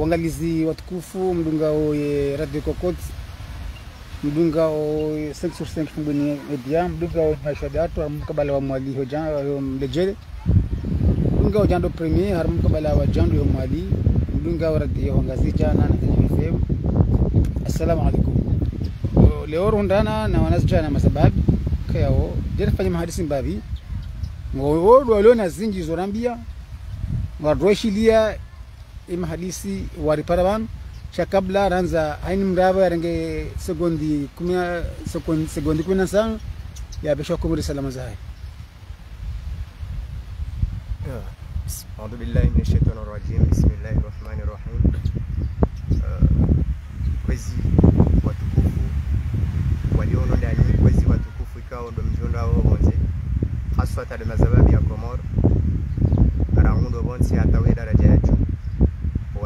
uangalizi watukufu mdunga oye radio kokot mdunga o 5 sur 5 mbuni media mdunga o maisha datu kabala wa mwali hoja mdunga o jando premier harumu kabala wa jando yo mwali mdunga wa radio wangazi jana na FM assalamu alaikum O, leo rundana na wanazijana kaya kayao jere fanya mahadisi mbavi ngowodo walio na zinji zorambia waroshilia imahadisi waripara banu sha kabla ranza aini mraba renge segondi kumia segondi segondi kumi na tano yabesha kumuri salama zahay أعوذ بالله من الشيطان الرجيم بسم الله الرحمن الرحيم Uh, kwezi watukufu waliono ndani kwezi watukufu ikawa ndo mjunda wao bonze haswa tade mazababi ya Komoro arangundo bonse hatawe daraja ya juu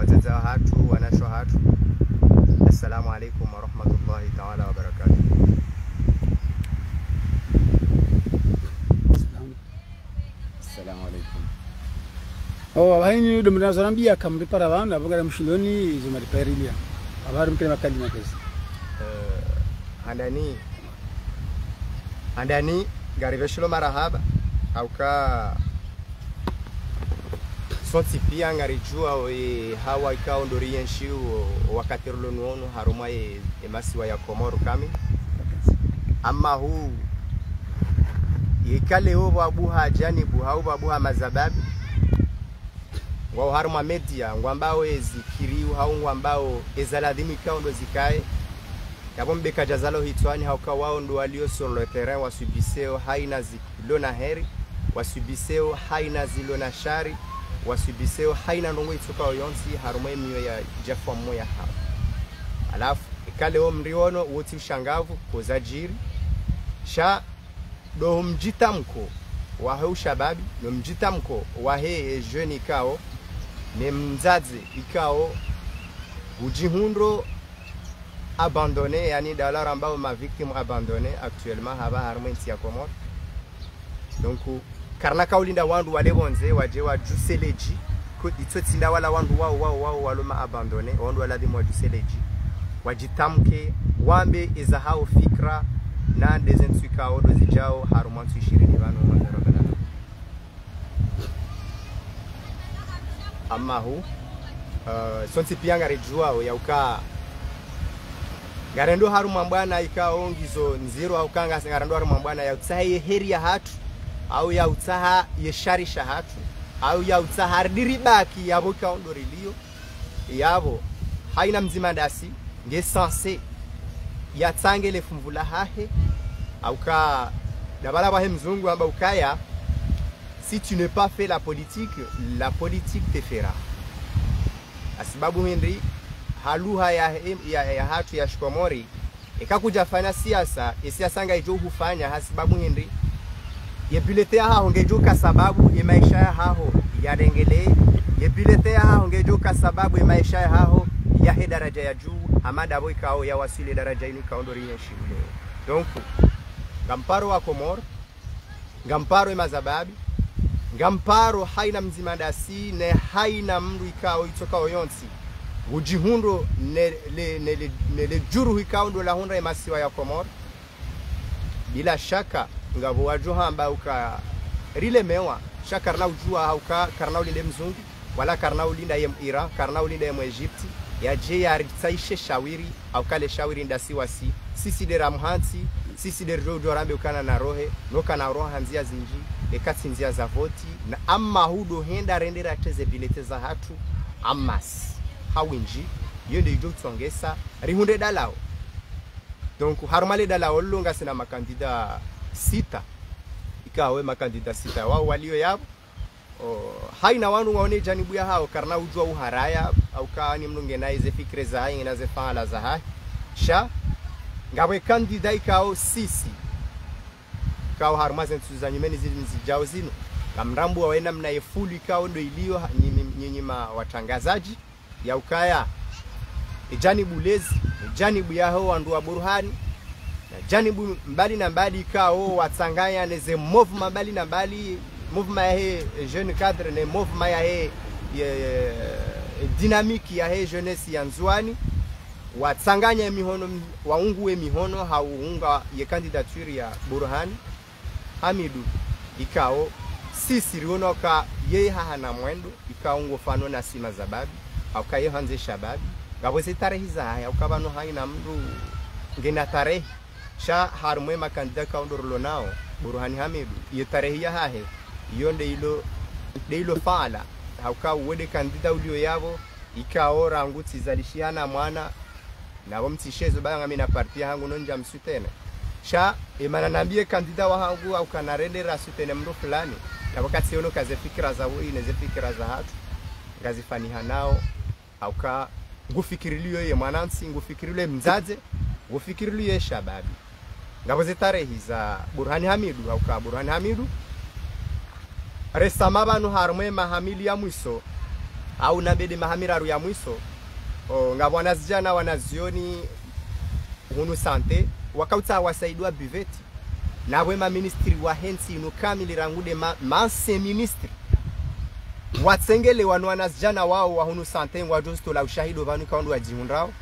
wazaza hatu wanasho hatu. Assalamu alaikum warahmatullahi taala wabarakatu Assalamu alaikum. o haini do mrana zorambia kamripara banu abagara mshiloni zomaripairilia abaru mkene makali na pesa uh, andani andani gariveshilo marahaba auka sonti pia ngarijua e hawa ikao ndoriyenshi wakatirlo nuonu haruma e, e masiwa ya komoro kami. Ama huu ikale e, huu wabuha janibu hau wabuha mazababi ngwao haruma media ngwambao ezikiriu hau ngwambao ezaladhimu ikao ndo zikae. Yabo mbeka jazalo hitwani hauka wao ndo walio sur le terrain wasubiseo haina zilo na heri. Wasubiseo haina zilo na shari wasubiseo haina ndongo itsuka oyonsi haruma emiyo ya jafwa mmoya hao. Alafu ikale o mriono woti ushangavu kozajiri sha do mjitamko wahe ushababi no mjitamko wahe jeune ikao ne mzazi ikao ujihundo abandone yani dalara ambao ma victime abandonné actuellement haba harimo nsi ya Komoro donc karna kaulinda wandu wale bonze waje wa juseleji. Ko itotsinda wala wandu wao wao wao waloma abandone wandu wala dimo juseleji. Wajitamke wambe iza hao fikra na dezensu kao dozijao zijao nsu 20 bano mwazero bana amma hu uh, sonsi pia ngarijua yauka ngarendo haru mambwana ikao ngizo nziro au kanga ngarendo haru mambwana ya utsaha ye heri ya hatu au ya utsaha ye sharisha hatu au ya utsaha riribaki yabo ikao ndorilio yabo haina mzima dasi nge sanse ya tsangele fumvula hahe au ka dabala bahe mzungu amba ukaya si tu ne pas fait la politique la politique te fera. Asibabu henry haluha ya, ya, ya hatu ya shikomori ikakuja fanya siasa isiasanga ngaijo hufanya hasibabu hindi yebiletea haho ngejuka sababu ye maisha ya haho yarengele yebiletea haho ngejuka sababu ye maisha ya haho yahe daraja ya juu. Hamadabo ikao ya wasili daraja inu ikaondoriye shule donc ngamparo wa komor ngamparo ya mazababi ngamparo haina mzima dasi ne haina mndu ikao itokao yonsi. Ujihundo nele ne, ne, ne, ne juru hikaundo la hunda masiwa ya komor bila shaka ngabo wajo hamba uka rile mewa. Sha karna ujua hauka karna ulinde mzungu wala karna ulinda yem ira karna ulinda yem Egypti. Ya je ya ritsaishe shawiri au kale shawiri ndasi wasi sisi de mhansi sisi de jojo rambe ukana na rohe noka na roha nzia zinji ekati nzia za voti na ama hudo henda rendera teze bilete za hatu amas. Hawinji iyo ndio ijo tsongesa rihunde dalao. Donc harumale dalao lunga sina makandida sita. Ikawa wema makandida sita. Wao walio yao o, haina wanu waone janibu ya hao. Karna ujua uharaya au kani mnunge na ize fikre za hai na ze fala za hai. Sha ngawe kandida ikao sisi. Kao harumaze ntuzuza nyumeni zili nzijao zino kamrambu wawena mna efulu ikao ndo ilio nyinyi watangazaji. Ya ukaya ijanibu lezi ijanibu yaho wandu wa burhani na janibu mbali na mbali kao watsanganya neze movement mbali na mbali movement yahe jeune cadre ne movement yahe dinamiki ya he jeunesse ya nzwani. Watsanganya mihono waungue mihono hauunga ye candidature ya Burhani Hamidu ikao sisi rionoka yeye hahana mwendo ikaungo fano na sima zababi aukaye hanze shababi gabo tarehi hizaya ukabano haina mndu ngena tarehi sha harumwe makandida kaundorolo nao buruhani Hamidu. Iyo tarehi ya hahe iyo ndeilo ndeilo fala hauka uwede kandida ulio yavo ikaora rangu tizalishiana mwana nabo mtishezo banga mina partia hangu nonja msutene. Sha imana nambie kandida wa hangu au kanarendera sutene mndu fulani. Na wakati ono kaze fikira za hui neze fikira za hatu. Ngazifaniha nao au ka ngufikirilio ye mwanansi ngufikirilio mzaze ngufikirilio ye shababi ngabo zitarehi za Burhani Hamidu au ka Burhani Hamidu. Resama banu harumwe mahamili ya mwiso au nabede mahamiraru ya mwiso. O, nga wanazijana wanazioni hunu sante wakautsa wasaidwa biveti. Nawe maministri wa hensi inu kamili rangude ma, manse ministri. Watsengele wanu wanazijana wao wa hunu sante la ushahido vanu kaundu wajiundrao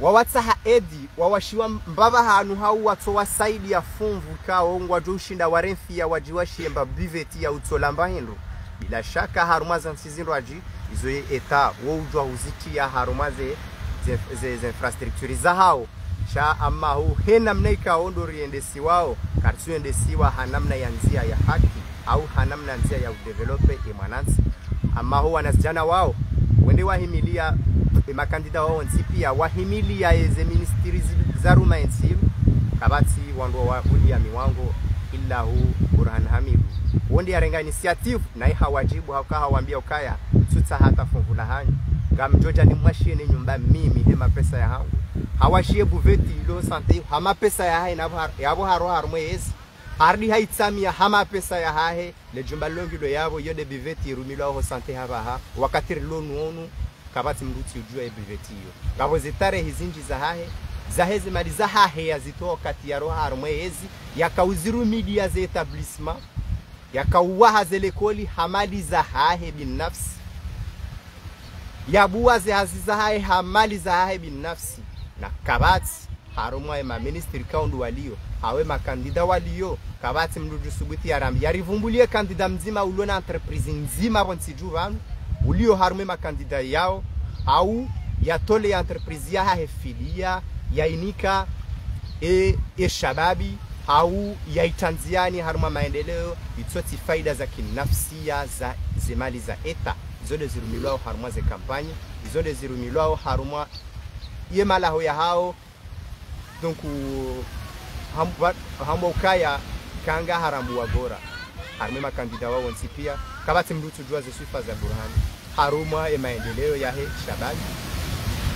wawatsaha edi wawashiwa mbava hanu hau watso ya fumvu kao ngwajo ushinda waremfia wajiwashiemba biveti ya utsolamba hindu bila shaka harumaza nsizindu aji izo ye eta wo ujwa huzitia harumaze ze ze, infrastructure za hao. Cha ama hu henamna ikaondo riendesi wao. Kartu endesiwa hanamna ya nzia ya haki au hanamna nzia ya udevelope e ama hu wanasijana wao wende wahimilia makandida wao nsi pia wahimilia eze ministiri za ruma ensi kabati wandu wa kulia miwango ila hu Burhan Hamidu. Wonde yarenga initiative na iha wajibu hauka hawambia ukaya tuta hata fungula hanyu ngamjoja ni mwashie nyumba mimi hema pesa ya hangu. Hawashie buveti ilo sante hama pesa ya hae ya yabo haro haro mwezi. Ardi haitsamia hama pesa ya hahe le jumba longi lo yabo yode biveti rumilo ho sante haba ha wakati lo nuonu kabati mruti ujua e biveti hiyo ngabo zitare hizinji za hahe zahezi mali za hahe yazitoa kati ya roha armwezi mwezi yakauziru media za etablissement yakauwaha zelekoli hamali za hahe binafsi yabuwa ze haziza hahe hamali za hahe binafsi na kabati harumwa ema ministry kaundu walio hawe makandida walio kabati mdudu subuti yarambi yarivumbulie kandida mzima ulona entreprise nzima bonsiju vanu ulio harume makandida yao au yatole ya entreprise ya hafilia ya yainika e, e shababi au yaitanziani haruma maendeleo itsoti faida za kinafsia za zemali za eta. Zode zirumilwao harumwa ze kampanye. Izode zirumilwao haruma ye malaho ya hao. Donc hambo kaya kanga harambu wagora harume makandida wao nsi pia kabati mrutu jua ze sifa za Burhani harumwa ye maendeleo yahe shabani.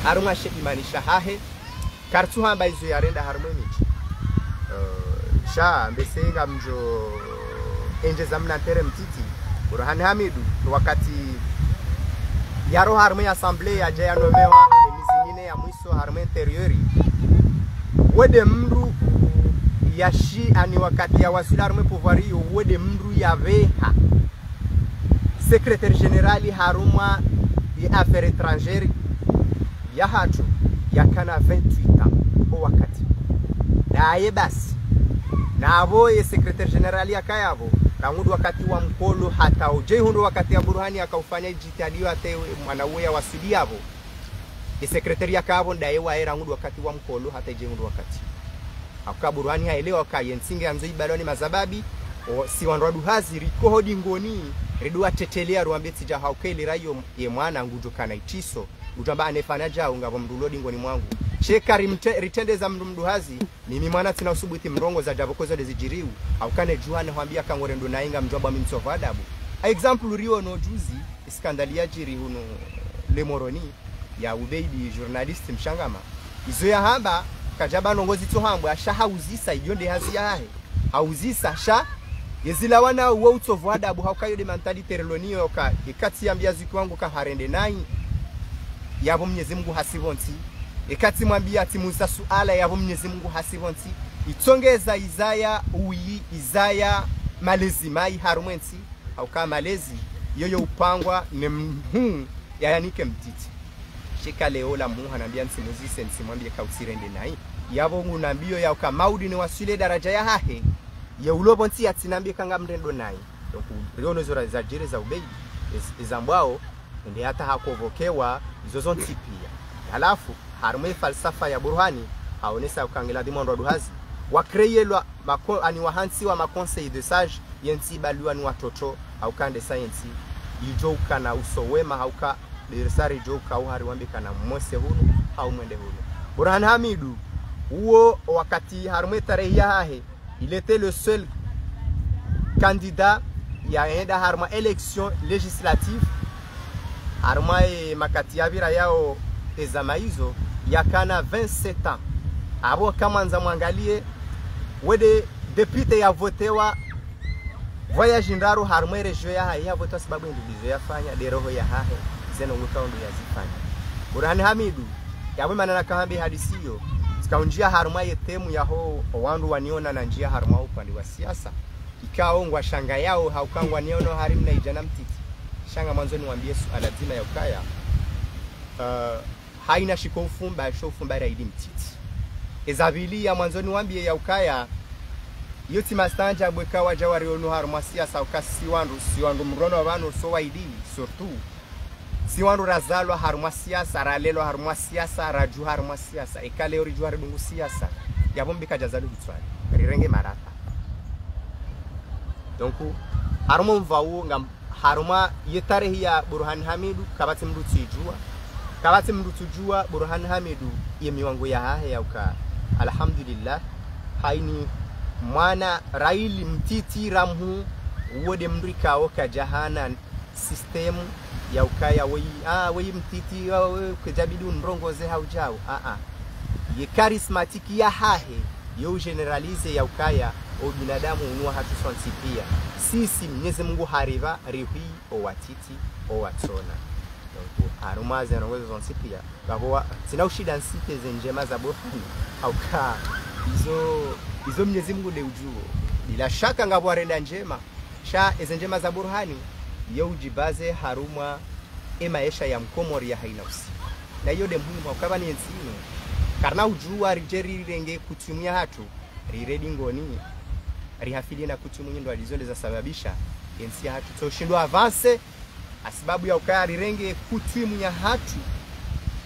Harumwa she imanisha hahe kartu hamba izo yarenda harumwe michi uh, sha mbesenga mjo enje za mnantere mtiti. Burhani Hamidu. Wakati yaro harumwe assemblée yaja yanomewa emizingine ya mwiso harumwe interiori. Wede mru yashi ani wakati ya wasula harumwe pouvoir wede mndu yaveha secrétaire général harumwa ya affaires étrangères ya hatu yakana 28 ans o wakati. Naye basi navo ye secrétaire général yakayavo rangudu wakati wa mkolo hata uje hundo wakati ya Burhani akaufanya jitihadi ate mwanauya wasudi yavo ye secrétaire yakavo ndaye wae rangudu wakati wa mkolo hata ije hundo wakati. Akuka Burhani haelewa kayensinge anzo ibaloni mazababi o si wandu hazi rikohodi ngoni ridu atetelea ruambie tija haukeli rayo ye mwana ngujo kana itiso utamba anefanya jao ngavo loading ngoni mwangu. Cheka ritende za mndu mduhazi mimi mwana tina usubuti mrongo za jabo kozo de zijiriu au kane juhane hwambia kangore ndo nainga mjomba mimsofa adabu. A example rio no juzi skandali ya jiri huno le moroni ya ubeidi journalist mshangama. Izo ya hamba kajaba nongozi tuhambu hambo asha hauzisa ijonde hazi yahe. Hauzisa sha yezila wana uwe utsovu adabu haukayo de mantali terelonio ka ikati ya mbiazi kwangu ka harende nai yabo mnyezi Mungu hasivonti. Ikati mwambia ati muza suala yabo mnyezi Mungu hasivonti. Itongeza izaya uyi izaya malezi mai harumwensi hauka malezi yoyo upangwa ne mhu yayanike mtiti. Shika leo la muha nambia nsimuzise nsimwambie kautsirende nai. Yavo ngunambio yauka maudi ni wasile daraja ya hahe ye ulobo nsi yatsinambie kanga mrendo nai donc riono zora za jere za ubei izambwao ndi hata hakuovokewa izozo nsi pia. Halafu harumwe falsafa ya burhani haonesa ukangela dimondo duhazi wakreyelwa ani wahansi wa maconseil de sage yensi baliwa ni watoto haukande science ijouka na uso wema hauka dirsari uhari hariwambi kana mose hunu au mwende hunu burhan hamidu huo wakati harumwe tarehe ya hahe il était le seul candidat. Yaenda harma election législative. Harma e makati yavira yao ezama hizo yakana 27 ans. Abo kama nza mwangalie wede depute yavotewa voyage ndaro harma regio ya hahe yavotewa sababu ndizo yafanya deroho ya hahe zeno ngutaundo yazifanya burhani hamidu yabwe manana kahambi hadisiyo zikaunjia haruma yetemu yaho wandu waniona na njia haruma upande wa siasa. Ikao ngwa shanga yao haukangwa niono harimu na ijana mtiti. Shanga mwanzo niwambie suala zima ya ukaya. Uh, haina shiko ufumba sho ufumba raidi mtiti. Ezabili ya mwanzo niwambie ya ukaya yoti mastanja bweka waja wariono haruma siasa ukasi wandu si wandu mrono wa vanu so waidi surtout si wandu razalwa harumwa siasa ralelwa harumwa siasa raju harumwa siasa. Ikaleo riju ridungu siasa. Yavo mbikajazalu vitswali rirenge marata donc harumwa mvau nga harumwa yetarehi ya burhan hamidu kabati mndu tijua. Kabati mndu tujua burhan hamidu ye miwango ya hahe yauka alhamdulillah haini mwana raili mtiti ramhu wode mndu ikawo kajahana sistemu ya ukaya wei ah wei mtiti kujabidi unrongoze haujao ah ah. Ye charismatique ya hahe generalize ya ukaya o binadamu unua hatu swansipia. Sisi mnyezi Mungu hariva rihi o watiti o watsona. Donc arumaze rongozo zonsi pia bahoa sina ushida nsite zenjema za bohani. Hauka. Izo izo mnyezi Mungu leujuo bila shaka ngabo renda njema. Sha ezenjema za burhani yo ujibaze harumwa e maisha ya mkomori ya hainausi. Na iyo de muhimu ukaba ni ensino karna ujua rijeri renge kutumia hatu riredi ngoni rihafili na kutumia ndo alizonde za sababisha ya hatu. So shindwa avance asibabu ya ukaya rirenge kutimu ya hatu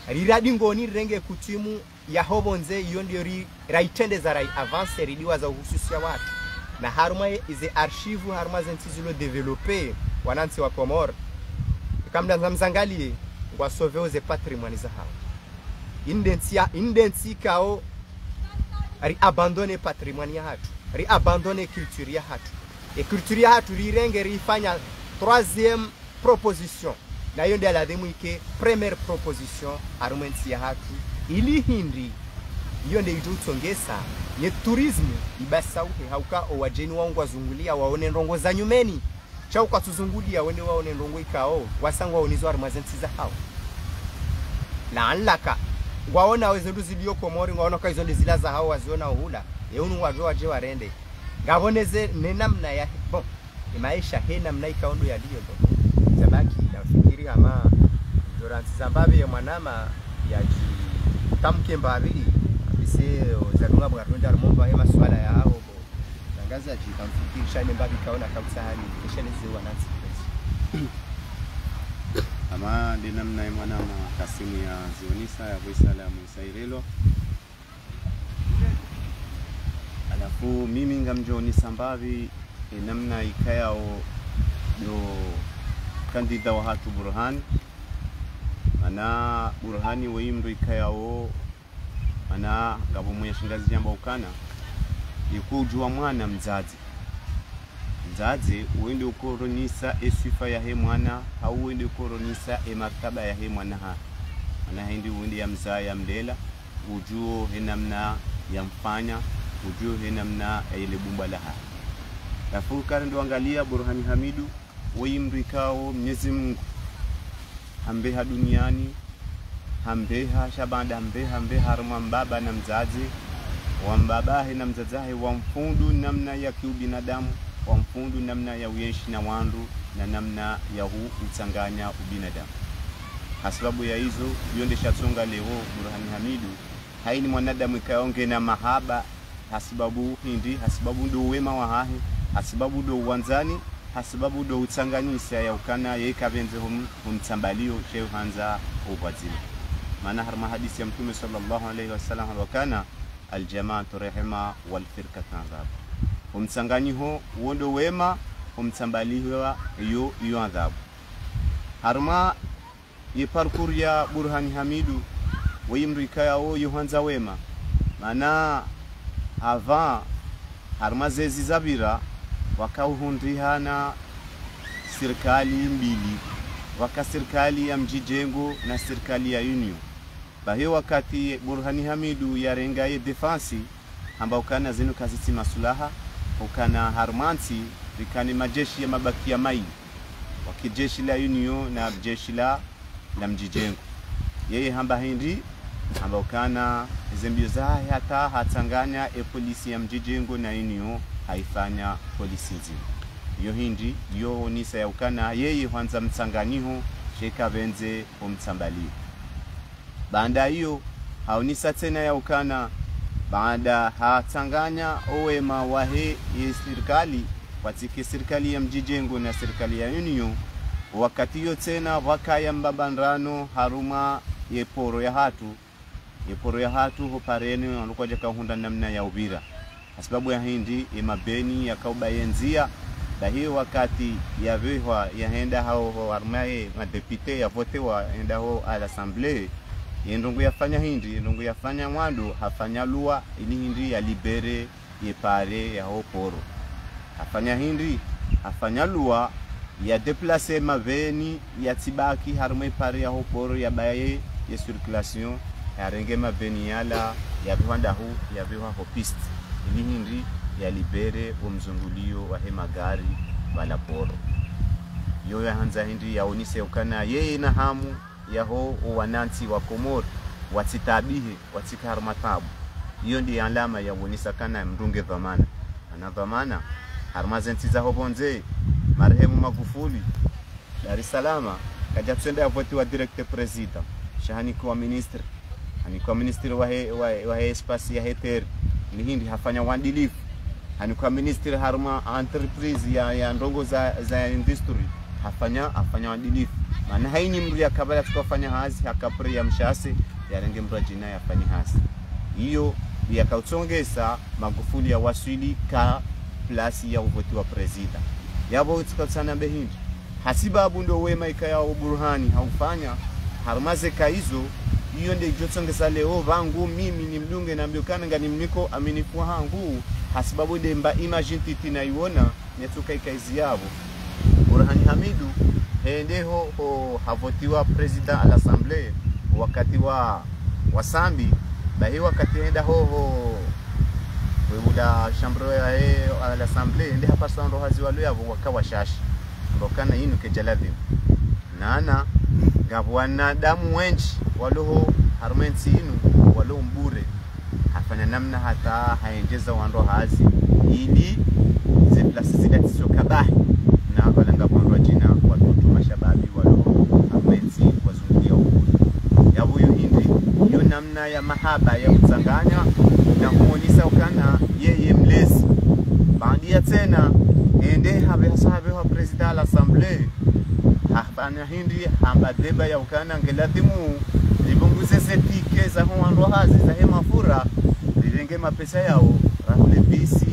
riradi ngoni rirenge kutumu ya hobonze iyo ndio raitende za rai avance ridiwa za uhususi ya watu. Na haruma ize archive haruma zentizilo develope wanansi wa Komor kamda zamzangalie ngwa sauver ze patrimoine za hao indensia indensi kao ri abandone patrimoine ya hatu ri abandone culture ya hatu. E culture ya hatu rirenge rifanya troisième proposition. Na hiyo ndio aladhimu ike première proposition arumensi ya hatu. Ili hindi hiyo ndio itutsongesa ye tourisme ibasauhe hauka owajeni waungu wazungulia waone ndongo za nyumeni chau kwatuzungulia wene wao nendongo ikao wasangwa onizo arumazenti za hao. Laanlaka ngwaona wezendu ziliyo komori waona kaizo ndizila za hao waziona uhula yeunu wajo waje warende. Ngaboneze ne namna ya bon maisha he namna ikaondo yaliyo ndo zabaki nafikiri ama Joransi Zambabe ya mwanama ya tamke mbabili abise zanunga bwaronda rumomba hema swala ya hao bo nangaza aji kamfikirisha mbabi kaona kabisa hali nansi ama ndi namna ya mwanama kasimu ya zionisa ya voisala ya alafu mimi ngamjonisa mbavi e namna ikayao do kandida wa hatu burhani mana burhani weimndo ikayao mana ngavo mwenye shingazi jamba ukana ikujua mwana mzazi. Mzazi uende ukoronisa esifa yahe mwana au uende ukoronisa ya yahe mwana ha. Mana hendi uende ya mzaa ya mlela ujuo he namna ya mfanya ujuo he namna ya ile bumba laha lafu kare ndo angalia burhani hamidu weimndo mnyezi mungu. Hambeha duniani hambeha shabanda hambeha hambeha haruma mbaba na mzazi wambabahe na mzazahe wamfundu namna ya kiubinadamu wamfundu namna ya uyeshi na wandu na namna ya hu ubinadamu. ubinadamu sababu ya hizo yonde shatsonga leo Burhani Hamidu haini mwanadamu ikaonge na mahaba hasibabu hindi hasibabu ndo uwema wa hasibabu ndo uwanzani hasibabu ndo utsanganyisa ya ukana yeikavenze hum, humtsambalio sheuhanza ubwazile maana harma hadisi ya mtume sallallahu alaihi wasallam wakana aljamaatu rehema walfirkatu adhabu humtsanganyiho wondo wema humtsambaliwa yo iyo adhabu harma ye parcours ya burhani hamidu weyimndu ikayawo yohanza wema mana ava harma zezi zabira wakauhundihana serikali mbili waka serikali ya mjijengo na serikali ya union bahiyo wakati burhani hamidu yarengaye defansi ambao kana zinu kaziti masulaha ukana harmansi rikani majeshi ya mabaki ya mai wakijeshi la union na jeshi la la mjijengo yeye hamba hindi ambao kana zembio za hata hatanganya e polisi ya mjijengo na union haifanya polisi nzima. Yo hindi yo nisa ya ukana yeye hwanza mtsanganiho sheka venze omtsambalio baada hiyo haonisa tena ya ukana. Baada hatanganya owema wahe ye serikali watike serikali ya mjijengo na serikali ya union. Wakati hiyo tena wakaya mbabandrano haruma yeporo ya hatu. Yeporo ya hatu hopareni walikuja kahunda namna ya ubira. Sababu ya hindi imabeni yakaubayenzia dahiyo wakati yavihwa yahenda hao harumaye madepite yavote waenda ho a l'assemblée yendongo yafanya hindi yendongo yafanya mwandu hafanya lua ini hindi yalibere yepare yahoporo hafanya hindi hafanya lua ya deplace maveni yatibaki harumwe pare yaho poro yabaye ye circulation yarenge maveni yala yavihandahu yaviha hopist ini hindi yalibere omzungulio wahe magari wala poro hanza hindi yaonise ukana yeye na hamu yaho wanansi wa Komor watitabihi watikar matabu hiyo ndi alama ya wonisa kana mrunge dhamana ana dhamana harmazenti za hobonze marehemu magufuli dar es Salaam kaja kusenda yavotiwa direct president shahanikuwa minister hanikuwa he, wa, wa he espasi ya heter. Ni hindi hafanya uadilifu. Hanikuwa minister harma entreprise ya, ya ndongo za, za industry hafanya hafanya uadilifu maana haini mru ya kabla tukafanya hazi hakapre ya mshase yarenge mru jina yafanye hazi. Hiyo yakautsongesa magufuli ya waswili ka plasi ya uvoti wa presida yabo tikatsana behindi hasibabu ndo wema ikayao burhani haufanya. Harumaze kaizo hiyo ndio ijotsongesa leo vangu mimi ni mdunge na mbiokana ngani mniko aminifu hangu hasibabu demba imagine titi naiona netuka ikaizi yavo burhani hamidu hendeho ho havotiwa president l'assemblée wakati wa wasambi bahi wakati henda hoho webula chambre ya he à l'assemblée ende hapa haziwalu hazi walu yavo wakawa shashi. Mbokana inu kejaladhi nana gavwana damu wenchi waloho harumensi inu walo mbure. Hafanya namna hata haenjeza wando hazi. Ili ziplasi zidatisokabahi na walanga mwandwa jina mashababi kwa harmensi uhuru. Ya huyu hindi hiyo namna ya mahaba ya kutsanganya na kuonisa ukana yeye mlezi. Bandia tena ende habe hasabe wa president la l'assemblée hapana hindi hamba deba ya ukana ngelatimu libunguze setike za huwa hazi za hema fura. Lilenge mapesa yao rahule bisi.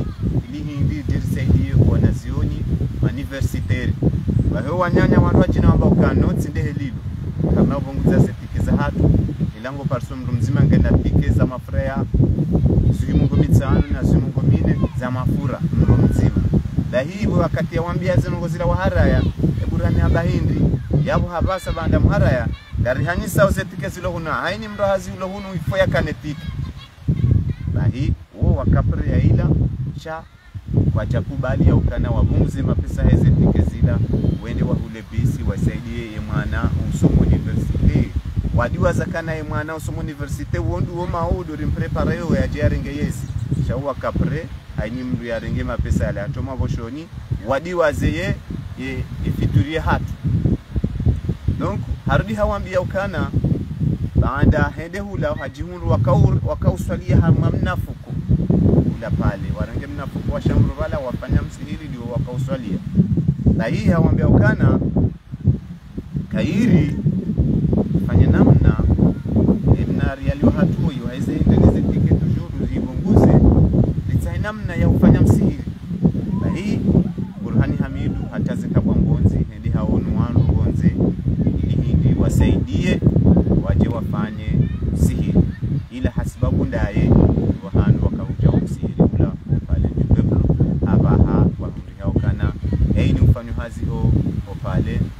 Ili hindi dirisaidie wanazioni universitaire baho wanyanya wandu jina wamba ukano tsinde helilu kama ubunguza setike za hatu ilango parso mndu mzima ngenda pike za mafraya zimungo mitano na zimungo mine za mafura mndu mzima. Da hivyo wakati yawambia zinongo zila waharaya eburani abahindi yabu habasa banda muharaya darihanyisa zilo zilohuna haini mndo hazi ulohunu ifo yakanetike bahi wo wakapre ya ila cha kwa chakubali ya ukana wabunguze mapesa hezetike zila wende wahule bisi wasaidie ye mwana usomo universite. Wadiwa zakana ye mwana usomo universite wondu wo maudu rimprepara yo yajarenge yesi. Cha wakapre haini mndu yarenge mapesa yale atoma voshoni. Ye ifiturie hatu. Donc harudi hawambia ukana baada hende hula hajihundu wakauswalia harma ula pale warange mnafuko wa shamru wala wafanya msihiri ndio wakauswalia na hii hawambia ukana kairi fanya namna ebnari yaliyo hatu hiyo haizi ndizi tike tujuru zibunguze litai namna ya ufanya msihiri. Na hii burhani hamidu hata zikabwa mbonzi hendi haonu wandu bonze ili hindi wasaidie waje wafanye msihiri. Ila hasibabu ndaye wahandu hali.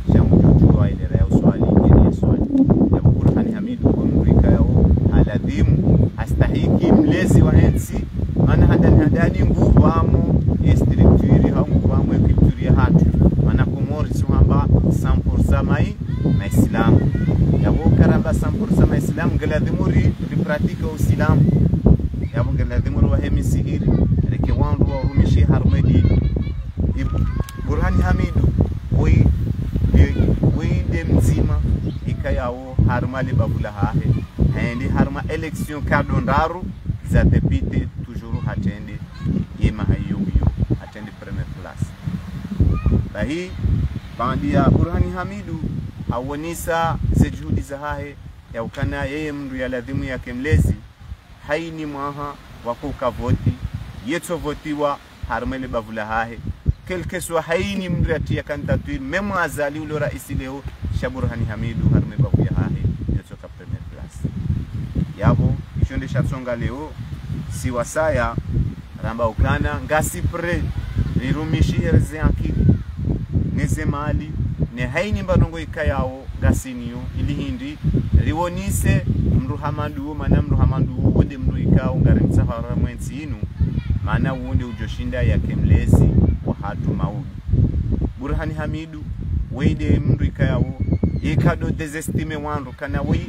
Hatende yema hayuyu hatende premier place bahi bandia burhani hamidu awonisa ze juhudi za hahe yaukana yeye mndu ya ladhimu yake mlezi haini mwaha wakuka voti yetsovotiwa harmele bavula hahe kelkeswa haini mndu atia kantatui memo azali ulo raisi leo shaburhani hamidu harme bavuya hahe yetsoka premier class yabo ishonde shatsonga leo siwasaya ramba ukana ngasi pre rirumishireze akili neze mali ne haini mbanongo ikayawo ngasiniyo ili hindi riwonise mndu hamanduwo mana mndu hamanduwo wonde mndu ikawo ngari msafara mwensi inu maana wonde ujoshinda yake mlezi wa hatu maudu burhani hamidu weide mndu ikayawo ikado desestime wandu kana wei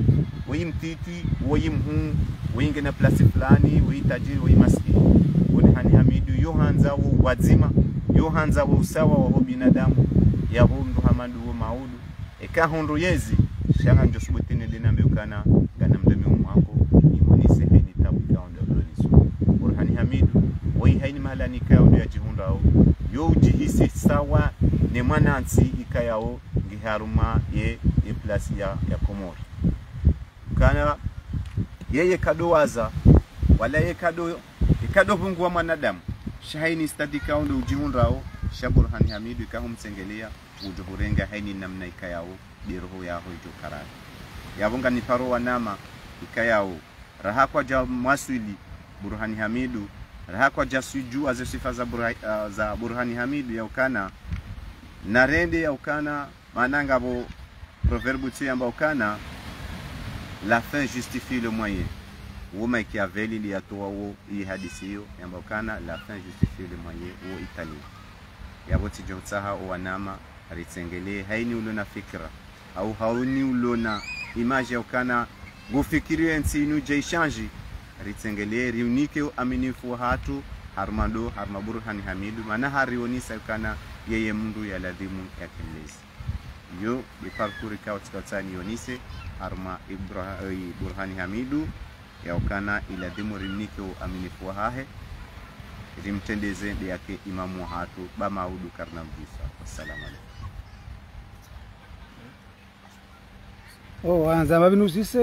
wei mtiti wei mhuu weinge na plasi fulani wei tajiri wei maskini burhani hamidu yohanza wo wazima yohanza wo usawa wa binadamu yahundu mndu hamandu wo maudu. Ekahundu yezi shanga njo subutine denambe ukana gana mdemi umwako imunise heni tabu ikaonda uloniso burhani hamidu wei haini mahalani ikaonda ya jihundao yo ujihisi sawa ne mwanansi ikayao ngiharuma ye ye plasi ya, ya komori. Kana yeye kadowaza wala ye kado ikado vungu wa mwanadamu. Shahaini stadi kaonda ujihundao shaburhani hamidu ikahumsengelea ujohurenga haini namna ikayao. Diroho yaho ijo karari yavonga ni wa wanama ikayao. Raha kwa ja mwaswili. Burhani hamidu. Raha kwa ja suju aze sifa za, uh, za burhani hamidu yaukana narende yaukana maanangavo proverbu tse yamba ukana. La fin justifie le moyen wo machiavelli liyatoa wo iyi hadisi hiyo yamba ukana la fin justifie le moyen wo italie. Yabo tijotsaha wanama ritsengelee haini ulona fikra au hauni ulona image yaukana gufikirie nsinu jaishanji ritsengelee riunike aminifu wa hatu harmado harmaburhani hamidu mana harionisa yukana yeye mndu ya ladhimu ya mlezi yo iparkuri kao tikatsani yonise harma Ibra, eh, burhani hamidu yaukana iladhimu rimnike uaminifu wahahe rimtendeze de yake imamu hatu bamaudu karna mvisa wassalamu alaikum. Oh, anza mavinusise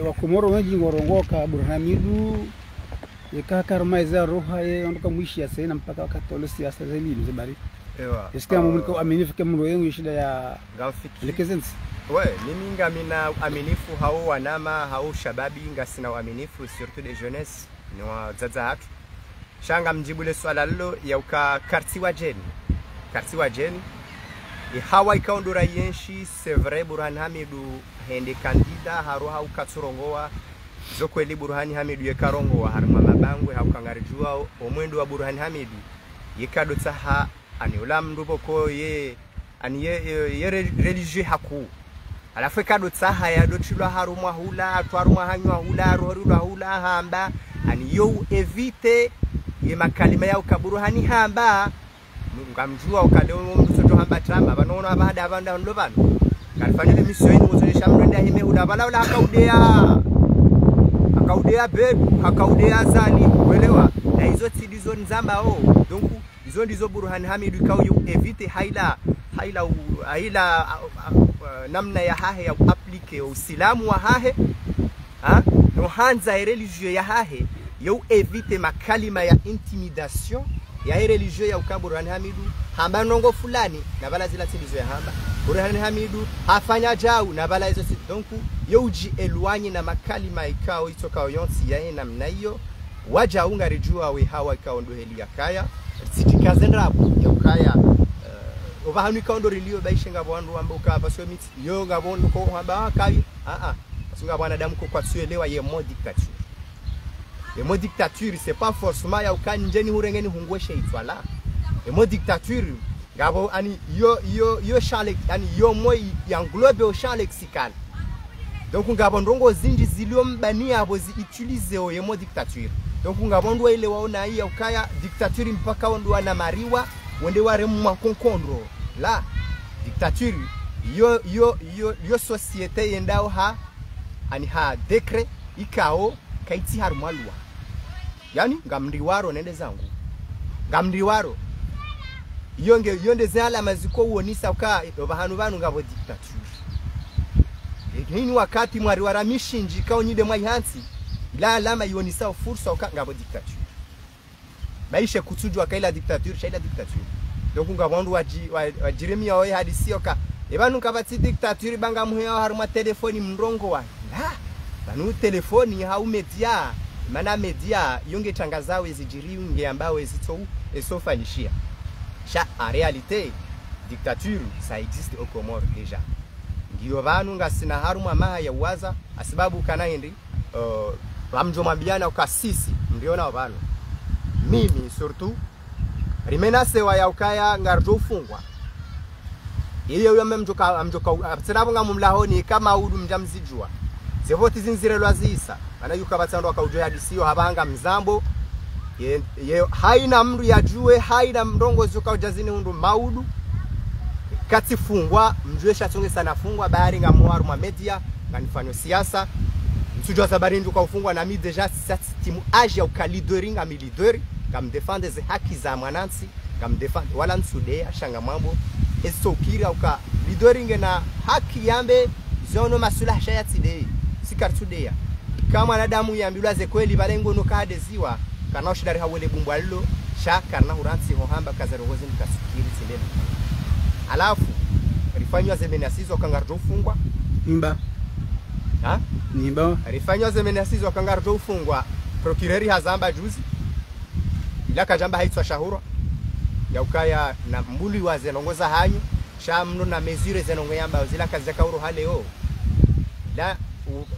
wakomoro wengi ngorongoka burhamidu yekakarmaiza roha ye ondoka mwishi ya sena mpaka wakatole siasa zibari ewa isikia uh, mumulika aminifu ke yengu shida ya lekezensi we mimi ngamina aminifu hau wanama hau shababi ngasina uaminifu surtout de jeunesse ni wadzadza hatu shanga mjibu le swala lilo yauka karti wa jeni karti wa jeni ihawa ikaondora yenshi sevre burhani hamidu hende kandida haru hau katsurongowa zokweli burhani hamidu yekarongowa harima mabangwe haukangarijua omwendo wa burhani hamidu. Yekadotsaha ani aniulamdu boko ye ani ye, ye, ye re- haku alafu ekadotsaha yadochilwa harumwa hula twarumwa hanywa hula rorulwa hula hamba. Ani yo evite ye makalima yao kaburuhani hamba. Ngamjua ukale mtoto hamba tama banono abada abanda ndo kalifanya kalifanyile misio yenu kuzonesha mrenda hime udavala ula akaudea akaudea bebu akaudea zani kuelewa na hizo tsidizo nzamba o. Donc hizo ndizo buruhani hamidu ikao evite haila haila haila, haila namna ya hahe ya aplike usilamu wa hahe ha? No hanza ya religieux ya hahe yo evite makalima ya intimidation ya hii religieux ya uka Burhan Hamidu hamba nongo fulani na bala zila tidizo ya hamba. Burhani Hamidu hafanya jau na bala hizo si. Yo uji elwanyi na makalima ikao itokao yonsi ya namna hiyo waja unga rijua we hawa ikao ndo heli ya kaya sitikaze ovahanu ikao ndo rilio baishe nga bwandu amba ukapa sio miti. Yo nga bondo ko hamba kai a a sunga bwana damu ko kwa suelewa ye mo dictature ye mo dictature c'est pas forcément ya ukani njeni hurengeni hungweshe itwala ye mo dictature ngabo ani yo yo yo shalek ani yo mo yanglobe champ lexical. Donc ngabo ndongo zinji ziliombania abo ziutilize oye mo dictature donc ngabo ndo ile waona hii ukaya dictature mpaka ndo ana mariwa wende ware mwa konkondro. La diktaturi yo yo yo yo societe yendao ha ani ha dekre ikao kaiti harumalwa yani ngamriwaro nende zangu. Ngamriwaro yonge yonde zala maziko uonisa uka bahanu banu ngabo diktaturi. Hini wakati mwari wara mishinji kao nyide mwaihansi ila alama ionisa fursa uka ngabo dictature baishe kutujwa kaila dictature shaila dictature. Donc wa, wa, wajiremia oye hadisi oka ebanu kabati dictature banga muhya haruma telefoni mrongo wa na banu telefoni hau media mana media yunge tangazawe zijiriunge ambao ezito esofanyishia sha en realite dictature ça existe au Comore déjà. Ndio vanu ngasina haruma maha ya uwaza asibabu kana hindi uh, vamjomwambiana ukasisi mliona vanu mimi surtout rimenasewa ya ukaya ngarjo ufungwa. Iyo yo memjoka amjoka atsirabo nga mumlahoni kama udu mjamzijua. Zevoti zinzire lwazisa ana yuka batsando akaujo hadisiyo habanga mzambo. Ye, ye haina mndu yajue haina mrongozi ukaujazini hundu maudu. Katifungwa mjue shatonge sana fungwa bayari nga muharu mwa media nganifanyo siasa msujwa sabari ndu kaufungwa na mi deja timu age ya ukalidori nga milidori ngamdefende ze haki za mwanansi ngamdefende wala nsudea shanga mambo esokira uka lidoringe na haki yambe zono masulah shayatsidei sikartudea kama mwanadamu yambilwa ze kweli balengo no kadeziwa kana ushidari hawele bumbwa lilo sha kana huransi hohamba kazarogozi nikasikiri tsindeni alafu rifanywa zemeni asizo kangarjo ufungwa nimba ha? Nimba rifanywa zemeni kangaro to ufungwa prokireri hazamba juzi. Ila kajamba haitwa shahuro. Ya ukaya na mbuli wa zenongoza hanyu sha mnu na mezire zenongo yamba zila kazi kauro haleo la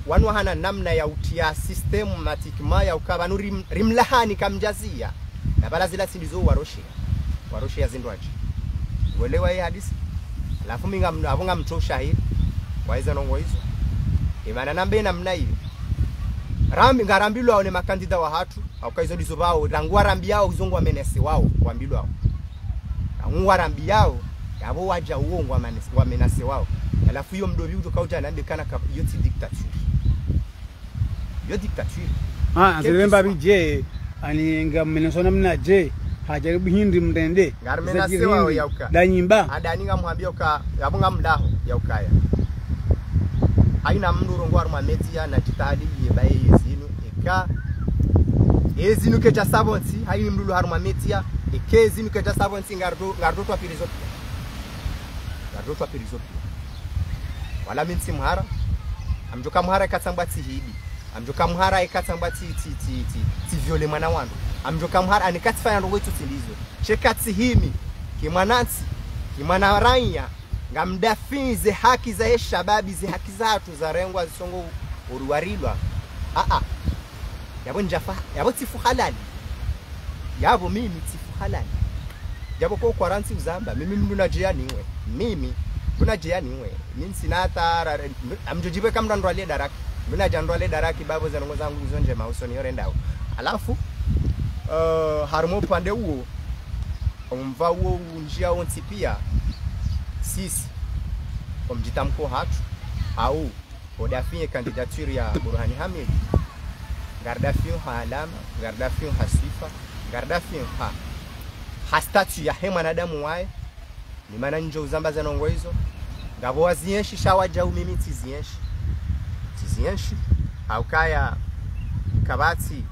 wanu hana namna ya utia system matikma ya ukaba nu rim, rimlahani kamjazia. Na bala zila sindizo waroshia waroshia zindwaje uelewa hii hadisi? Alafu minga avunga mtosha hii. Waiza nongo hizo imana nambe namna hiyo rambi ngarambilwa aone makandida wa hatu. Aukaizo ndizo bao rangua rambi yao uzongo wa menesi wao wambilwa rangua rambi yao yavo waja uongo wa menesi wao. Alafu hiyo mdovi utoka uja nambi kana ka hiyo ti dictature hiyo dictature ah que bije ani nga mmenesona mna je hajaribu hindi mrende ngarmenasi wao yauka. danyimba adani ngamwambia uka yabunga mdaho ya aina mndu rongo aruma ya na jitali yebaye yezinu eka ezinu kecha sabonsi haini mndu meti ya eke ezinu kecha sabonsi ngardo twa pirizo ngardo twa pirizo wala minsi mhara amjoka mhara katsamba tihidi amjoka mhara ikatsamba ti ti ti ti ti viole mwana wandu amjoka mhara anikatifanya ndongo itu tilizo shekatsi himi kimwanansi kimwana ranya ngamdafinze haki za eshababi shababi ze haki zatu za rengwa zisongo uruwarilwa. Aa yabo njafa yabo tifu halali. Yabo mimi tifu halali. Yabo ko kwaransi uzamba mimi mndu najia niwe. Mimi kunajia niwe. Mimi sina tara kama ndo alie daraki. Mimi naja ndo alie daraki babo za nongo zangu zonje mausoni usoni yore ndao. Alafu uh, harimo upande huo umva uo njia uo pia sisi kwa mjitamko hatu au odafinye kandidature ya Burhani Hamid. Gardafio ha alama gardafio ha sifa gardafio ha ha statu ya he mwanadamu wae. Ni maana njo uzambaza nongo hizo. Ngabo wazienshi shawaja mimi tizienshi. Tizienshi au kaya kabati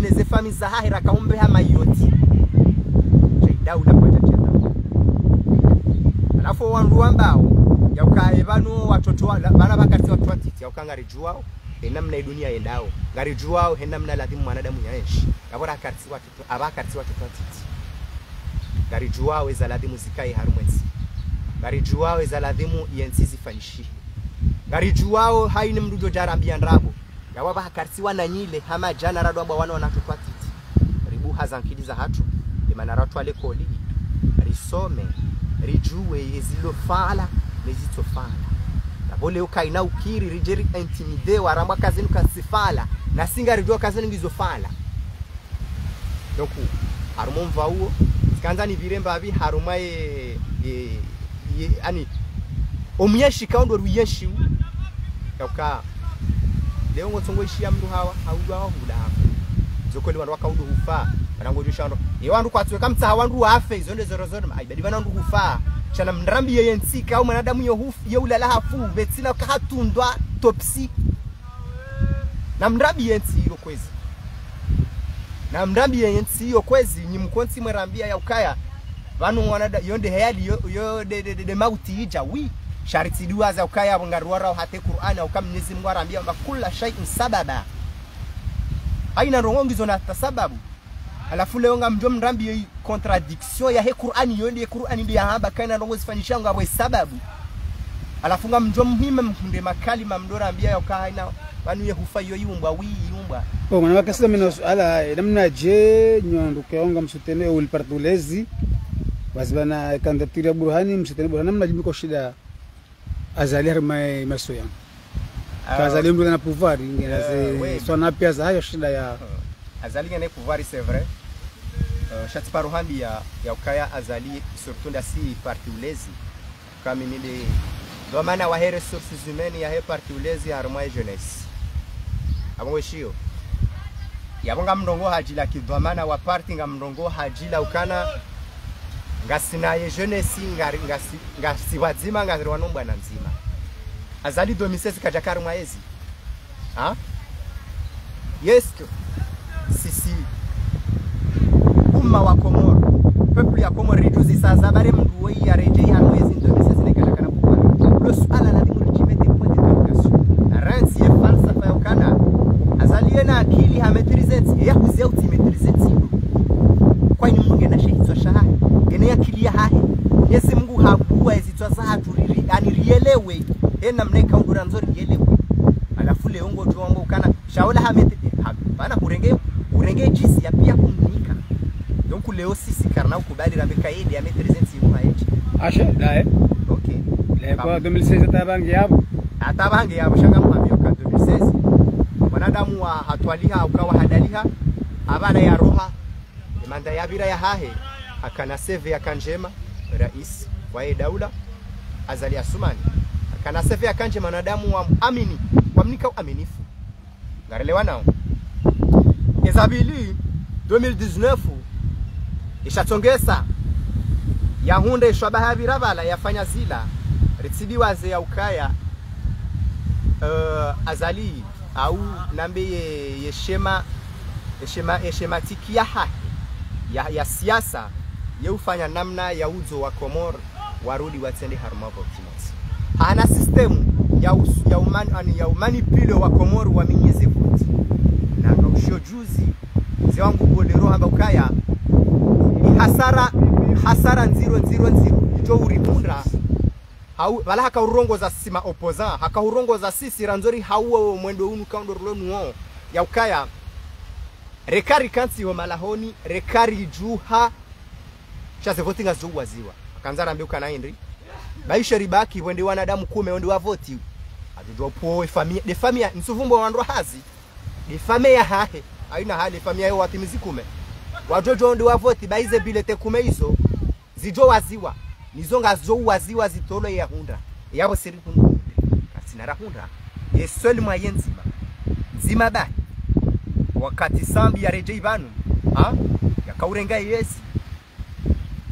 mdepeshe neze fami za hahera kaumbe hama yoti kweta kwa chacheta alafu wandu ambao yaukae vanu watoto wa- vana vakati watu watiti yauka ngarijuwao enamna idunia yendao ngarijuwao ya ladhimu mwanadamu yaenshi ngavora akarti watoto avakarti watoto watiti ngarijuwao eza ladhimu zikae harumwensi ngarijuwao eza ladhimu yensi ngari juwao haini mdudo jarambia ndrabo waba hakarisiwa na nyile hama jana rado bwa wana wanatutwa titi. Ribu hazankili za hatu imana ratu alekoli risome rijue yezilofala na nabo uka ina ukiri rijeri intimide kasifala na singa rijua kazini ngizofala donc harumo mva uo sikanza ni viremba vi haruma ye, ye, ye ani omyeshi kaundo ruyeshi u. Yauka leo ngotsongo ishia mndu hawa haudwa hula hapo zokoli wandu wakaudu hufa vanango jushando ni wandu kwatsweka mtsaha wandu hafe izo ndo zoro zoro. Aibadi vanandu hufa. Chana mndrambi ye ntsika au mwanadamu yo hufu ye ulala hafu. Vetsina kahatundwa topsi. Na mrambi yensi iro kwezi. Na mrambi yensi iyo kwezi nyimkonsi mwerambia ya ukaya. Vanu wanada yonde heali yo, yo de, de, de, de mauti ija wi shariti dua za ukaya wangaruara hate Qur'ani au kama Mwenyezi Mungu arambia kwamba kula shay'in sababa. Aina rongongizo na tasababu alafu leo nga mjo mrambi yoi contradiction ya he Qur'ani yo ndiye Qur'ani ndiye hamba kaina rongo zifanyisha nga bwe sababu. Alafu nga mjo mhime mkunde makali mamdora ambia yo haina banu ye hufa yo yumbwa wi yumbwa. Bwana Oh, mwana wake sasa mino ala namna je nyondo keonga msutene ulpartulezi wazibana kandatiri ya Burhani msutene Burhani namna jimiko shida azali harma yangu. Kazali mtu na pouvoir Eh, sona pia za hayo shida ya azali ngene pouvoir c'est vrai. Shati paruhambi ya ya ukaya azali surtout ndasi parti ulezi. Kama nile ndo maana wa he ressources humaines ya he parti ulezi harma jeunesse. Abongo shio yabonga mndongo hajila kidhamana wa parti nga mndongo hajila ukana ngasinaye jeunesse ngari ngasi ngasi wazima ngari wanombwana nzima. Azali domisesi kajakari mwaezi. Ha? Yes sisi. Umma wa komoro. Peuple ya komoro rijuzi sasa bare mndu woi yareje ya mwezi domisesi nekajakana kubwa lo suala la limu lijimete point d'interrogation ransi ya falsafa ya ukana azaliye na akili hametrizeti ya kuzia utimetrizeti kwani mungu ngena shehitswa shaha ngene akili ya hahe yesi mungu habuwa ezitswa za hatu riri ani ena mneka ungura nzori rielewe alafu leo ngo tuongo kana shaula hamete hapana kurenge kurenge jisi ya pia kumnika. Donc leo sisi karna ukubali rambe kaidi ya metrizeti mu haeji ashe dae okay le 2016 tabangi yabu atabangi yabu yabo shanga mwambio ka 2016 mwanadamu wa hatwaliha ukawa hadaliha abana ya roha imanda ya bira ya hahe akana seve ya kanjema rais wa hii daula azali asumani akana akanje mwanadamu wa amini wamnika uaminifu. Ngarelewa nao ezabili 2019 ishatongesa yahunda ishwabaha viravala yafanya zila. Ritsidiwaze ya ukaya uh, azali au nambe ye, yeshema yeshema eshema eshematiki ya hahe ya, ya siasa yeufanya namna ya uzo wa komor warudi watende harumavo hana sistemu ya, us, ya, umani, ani, ya umanipilo wa komor waminyeze voti nanga ushio juzi mzee wangu bolero hamba ukaya ni hasara hasara nziro nziro nziro. Ito uripunda hau wala hakaurongoza sisi urongo za sisi ranzori hauo mwendo unu kaundo rulonuo ya ukaya rekari kansi wa malahoni rekari juha chase voti nga zuwa ziwa akanzara mbe ukana indri baisha ribaki wende wanadamu kume wende wavoti. Adujwa po famia de famia nsuvumbo wandwa hazi. De famia hahe. Aina hali famia yo watimizi kume wajojo ndi wavoti baize bilete kume hizo. Zijo waziwa. Nizonga zo waziwa zitolo ya hunda yabo siri kundu kasinara hunda yesweli mwa yenzima nzima. Ba. Wakati sambi ya reje ibanu ha? Yakaurenga yesi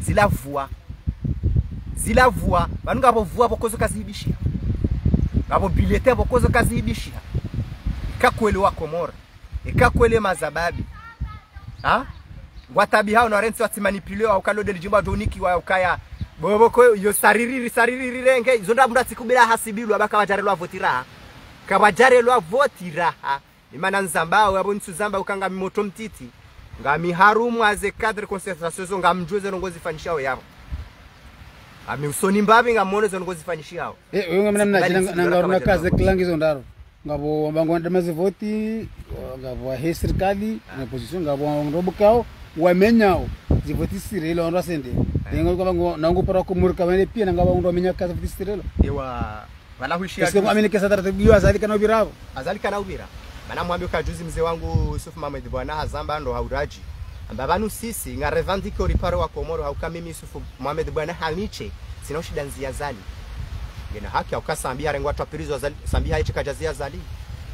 zilavua zilavua vanu ngavovua vokozo kazihibishia ngavo bilete vokozo kazihibishia ikakwele wa komora ikakwele mazababi. Ha? Ngwatabi hao narensi watsimanipuleo ukalodeli lijimba doniki wa ukaya. Boboko yo saririri saririri renge. Izo ndabunda tsikubira hasibilwa baka wajarelwa votiraha kawajarelwa votiraha imana nzambao abo nsu zamba ukanga mimoto mtiti. Ngami harumu aze cadre concentration zo ngamjweze nongozi fanishao yabo ami usoni mbavi ngamone zo nongozi fanishao eh wewe namna Bali jina nzibira nanga kama runa jana kaze kilangizo ndaro. Ngabo wambango ndamaze voti ngabo he serikali na position ngabo ndobukao wamenyao zivoti sirelo ndo sende. Nengo kwa ngo nango para kumurika wane pia ngabo ndo menya kaze voti sirelo. Ewa wala huishia amini kesa taratibu biyo azali kana biravo azali kana ubira. Mana mwambio kajuzi mzee wangu Yusuf Mohamed bwana hazamba ndo hauraji amba banu sisi nga riparo wa Komoro hauka mimi Yusuf Mohamed bwana hamiche sina shida nzia zali. Ngena haki au kasambia rengwa tapirizo zali sambia haiche kajazia zali.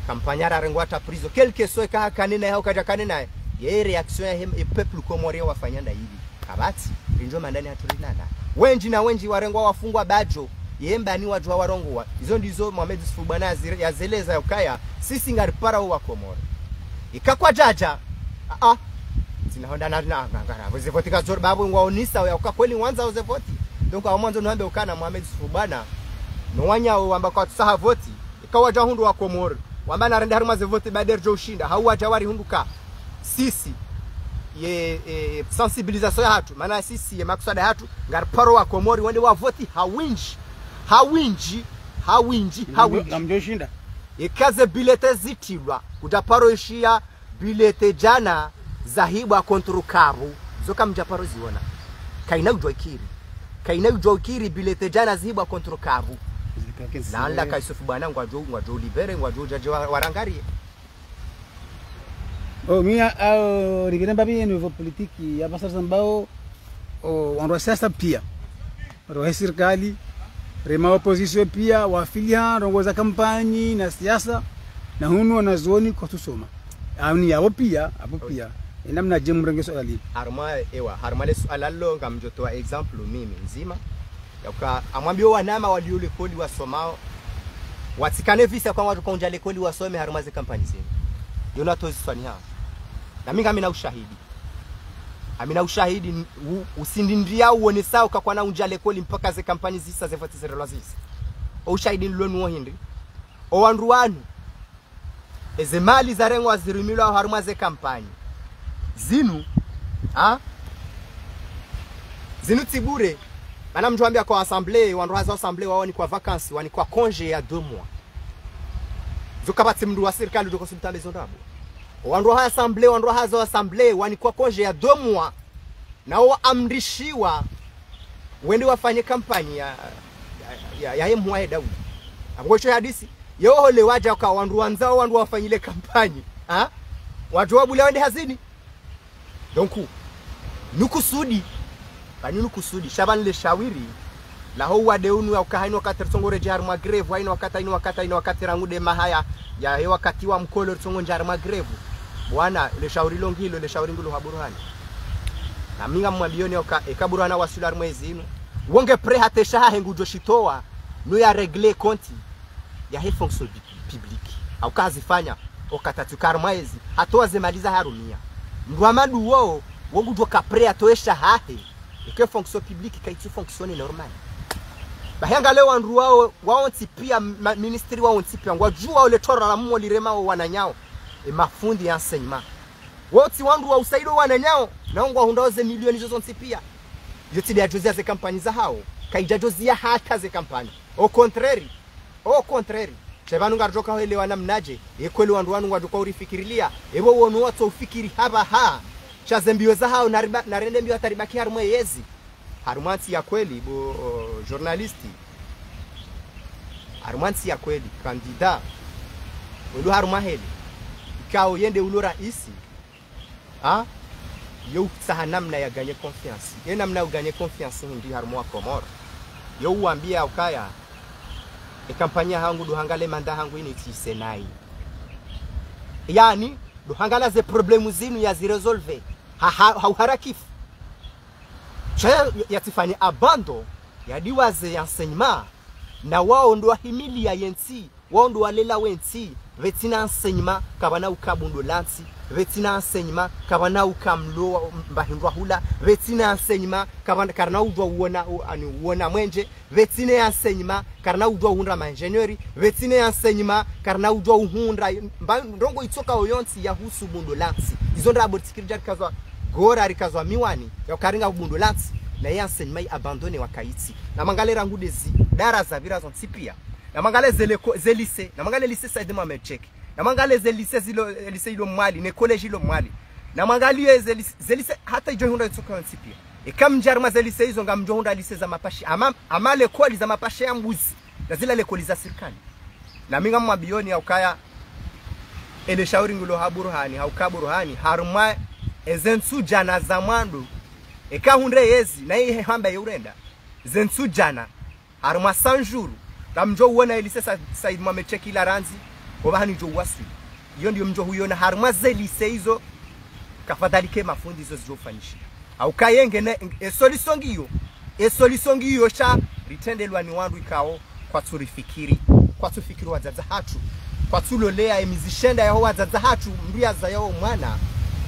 Kampanyara rengwa tapirizo quelque soit ka kanina hau kaja kanina ye reaction ya him e peuple komorien wafanyanda hivi. Kabati rinjo mandani haturinana wenji na wenji warengwa wafungwa bajo yembani warongo warongowa izo ndizo Mohamed Yusuf bwana yazire- yazeleza ukaya. Sisi ngaripara wa Komoro. Ikakwa jaja ah ah zinahonda na na ngara weze voti kazor babu ngwaonisa ya uka kweli wanza uze voti donc au mwanzo niambe ukana Mohamed Yusuf nwanya wamba kwa tsaha voti. Ikawa ja hundu wa Komor wamba na renda haruma ze voti bader jo ushinda. Hauwa jawari hunduka sisi. Ye e, sensibilisation ya hatu. Maana sisi ye makusada hatu. Ngariparo wa Komori wende wa voti hawinji. Hawinji. Hawinji. Hawinji. ngamjoshinda ikaze bilete zitilwa. Kutaparoishia bilete jana zahibwa akontru karu zoka mjaparo ziona. Kaina ujwa ikiri. Kaina ujwa ikiri bilete jana zihibwa kontru kavu nalla kaisufu bwana ngwajo ngwajo libere ngwajo jaje wa- warangarie. Oh, mia au nikiremba pia ni politiki ya pasar zambao oh, wandu sasa pia. Wandu sirkali serikali rema opposition pia wafilia rongoza kampanyi na siasa na hunu wanazuoni kwa tusoma ni yao pia hapo pia namna je mrenge swala li harma ewa harma le swala lo ngamjotoa example mimi nzima. Yaka amwambio wanama waliule koli wasomao watikane visa kwa watu konja le koli wasome harma ze kampani zenu. Yona tozi swani ha na mimi kama ushahidi. Amina ushahidi usindindia uone sawa kakwa na unja le koli mpaka ze kampani zisa ze fatise o ushahidi wo hindi. O wandu wanu. Eze mali za rengwa zirimilwa harma ze kampani zinu ha? Zinu tibure bana mjuambia kwa assemblée wandu haza assemblée wao ni kwa vacances wani kwa congé ya 2 mois. Zukabati mndu wa serikali uko sultani zondabo wandu ha assemblée wandu haza assemblée wani kwa congé ya 2 mois. Wao amrishiwa. Wende wafanye kampani ya ya, ya, ya mwae Daudi. Akocho hadisi. Yohole waja kwa wandu wanzao wandu wafanyile kampani ha? Watu wabule wende hazini donc nukusudi bani nukusudi shaban le shawiri la ho wa deunu ya ukahaini wakati tsongore jar ma greve haini wakati haini wakati haini wakati rangude mahaya ya he wakati wa mkolo tsongo jar ma greve bwana le shauri longilo le shauri ngulu haburuhani na minga mwambioni oka ekaburuhana wasular mwezi ino wonge pre hate shaha hengu joshitoa no ya regle konti ya he fonction public au kazi fanya okatatu karmwezi hatoa zemaliza harumia ndwamadu wo wongu dwo kapre atoesha hahe. Ike fonction publique kaiti fonctionne normal. Bahanga leo wandu wao waonti pia ministry waonti pia ngwajua ole tora la mmo lirema wa wananyao e mafundi ya enseignement woti wandu wa usaido wananyao na ngwa hundaoze milioni zozo pia. Yote dia jozia ze kampani za hao kaija jozia hata ze kampani. Au contraire au contraire chevanu ngarjoka hele wana mnaje. Ekweli wandu wanu ngwajoka urifikirilia. Ebo wonu watu ufikiri haba ha. Chazembiwe za hao nariba narende mbiwa taribaki harumwe yezi. Harumansi ya kweli bo uh, journalisti. Harumansi ya kweli kandida. Ulu haruma heli ikao yende ulo raisi. Ha? Yo saha namna ya ganye confiance. Ye namna uganye confiance hindi harumwa komoro. Yo uambia ukaya ekampanya hangu duhangale manda hangu ini tisenai yani duhangala ze problemu zinu yaziresolve hauharakifu cha yatifanye abando yadiwaze enseignement na wao ndo wahimilia yensi wao ndo walela wensi vetina enseignement kabana ukabundo lansi. Vetina enseignement kabana ukamlo mbahindwa hula. Vetina enseignement kabana karna udwa uona ani uona mwenje. Vetina enseignement karna udwa uhundra maengineeri vetina enseignement karna udwa uhundra ndongo itsoka oyonsi yahusu bundo lansi. Abotikiri tikirija kazwa gora rikazwa miwani yakaringa bundo lansi. Na ye enseignement abandone wakaitsi na mangalera ngudezi dara za vira zon tipia zelise namangala zele ze lycée na mangale lycée Said Mohamed Cheikh na mangale ze lycée zilo ilo ne college ilo zelise, ze lycée ze lycée hata ijo hunda hizo ngamjo hunda lise za ama amale za ya mbuzi. Na zile serikali na minga ele shauri ngulo haburuhani haukaburuhani haruma jana ekahunde yezi na ihe hamba yurenda zensu jana haruma sanjuru tamjo uona elise sa, Said Mohamed Cheki la ranzi. Obahani jo waswi. Hiyo ndio mjo huyona haruma zelise hizo. Kafadhalike mafundi hizo fanishi. au kayenge ne esoliso ngiyo esoliso ngiyo cha ritendelwa ni wandu ikao kwa turifikiri kwa tufikiri wazaza hatu. Kwa tulolea emizishenda yaho wazaza hatu mbia za yao mwana.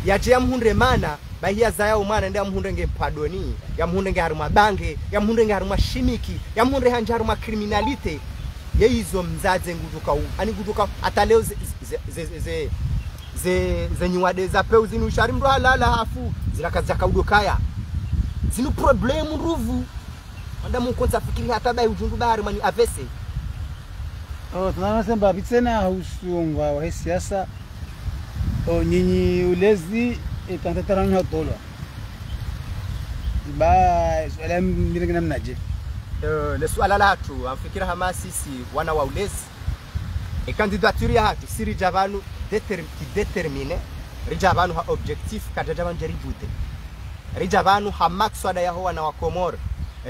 Yaje yamhunde mana bahia za yao mana ndia mhunde nge padoni yamhunde nge haruma bange yamhunde nge haruma shimiki yamhunde hanje kriminalite ye hizo mzaze nguduka u ani nguduka hata leo ze ze ze, ze, ze, ze nyiwade za peu zinu shari mndo halala hafu zilakaza zaka udokaya zinu problemu ruvu wanda mu konza fikiri hata bai ujundu bahari mani avese. Oh, tunasema bitsena husungwa wa siasa oh nyinyi ulezi ikantataranya tolwa ba swala mnaje Eh, latu amfikira hama sisi wana wa ulezi. E candidature ya hatu si rija vanu deter, kidetermine rija vanu ha objectif kajaja vanu jarivute rija vanu ha makswada yaho wana wa komoro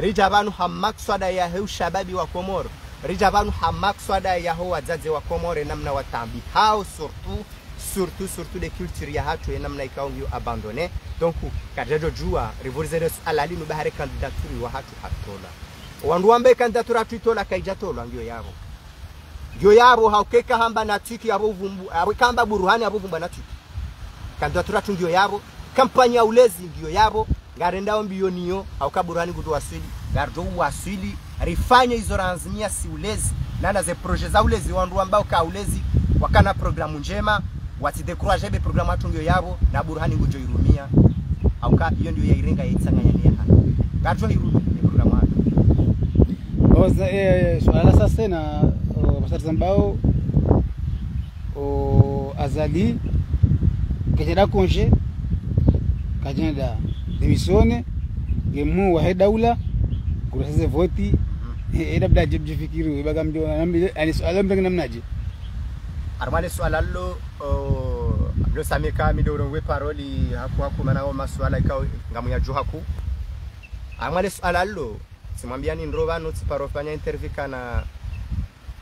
rija vanu ha makswada yaho shababi wa komoro rija vanu ha makswada yaho wazazi wa namna watambi hao surtout surtout surtout de culture ya hatu ya namna ikaongio abandone donc kajajo jua rivorizere alali no bahare candidature wa hatu hatola wandu wambe tola kai jatola ngio yabo ngio yabo haukeka hamba na tiki abo vumbu abo kamba buruhani abo vumba na tiki candidature hatu ngio yabo kampanya ulezi ngio yabo garendao mbioniyo hauka buruhani gudu waswili gardo waswili rifanye hizo ranzimia si ulezi nana ze projet za ulezi wandu ambao ka ulezi wakana programu njema watidekuraje be programu atungio yabo na burhani ngujo irumia? Auka hiyo ndio yairenga yaitsanganyania hana irumi irumia programu atu oza eh, swala sasa na basarisa mbao o azali kejeda konje kajenda demisione gemu wahe daula kuraseze voti eh, labda jibjifikiru baga mjona nambi ani swala namnaje armale swala lo uh, lo samika midorongwe paroli haku haku manao maswala ikao ngamuya juu haku armale swala lo simwambiani ndro vanu tsiparofanya interview kana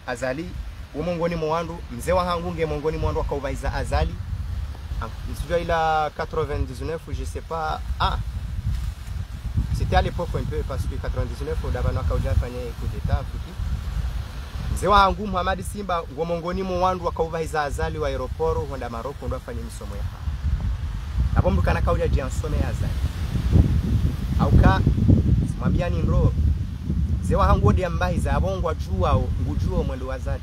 azali. Umongoni mwandu mzee wa hangu nge mongoni mwandu akauvaiza azali. Ah, msijua ila 99 je sais pas. Ah c'était à l'époque un peu parce que 99 davano akauja fanya coup d'état futi mzee wa hangu Muhammad Simba ngo mongoni mu wandu akauvaiza azali wa aeroporo honda Maroko ndo afanye misomo ya hapa. Hapo mtu kana kauja jiansome ya azali. Auka simwambia ni ndo mzee wa hangu odi ambahi za abongwa jua ngujuo mwendo wa azali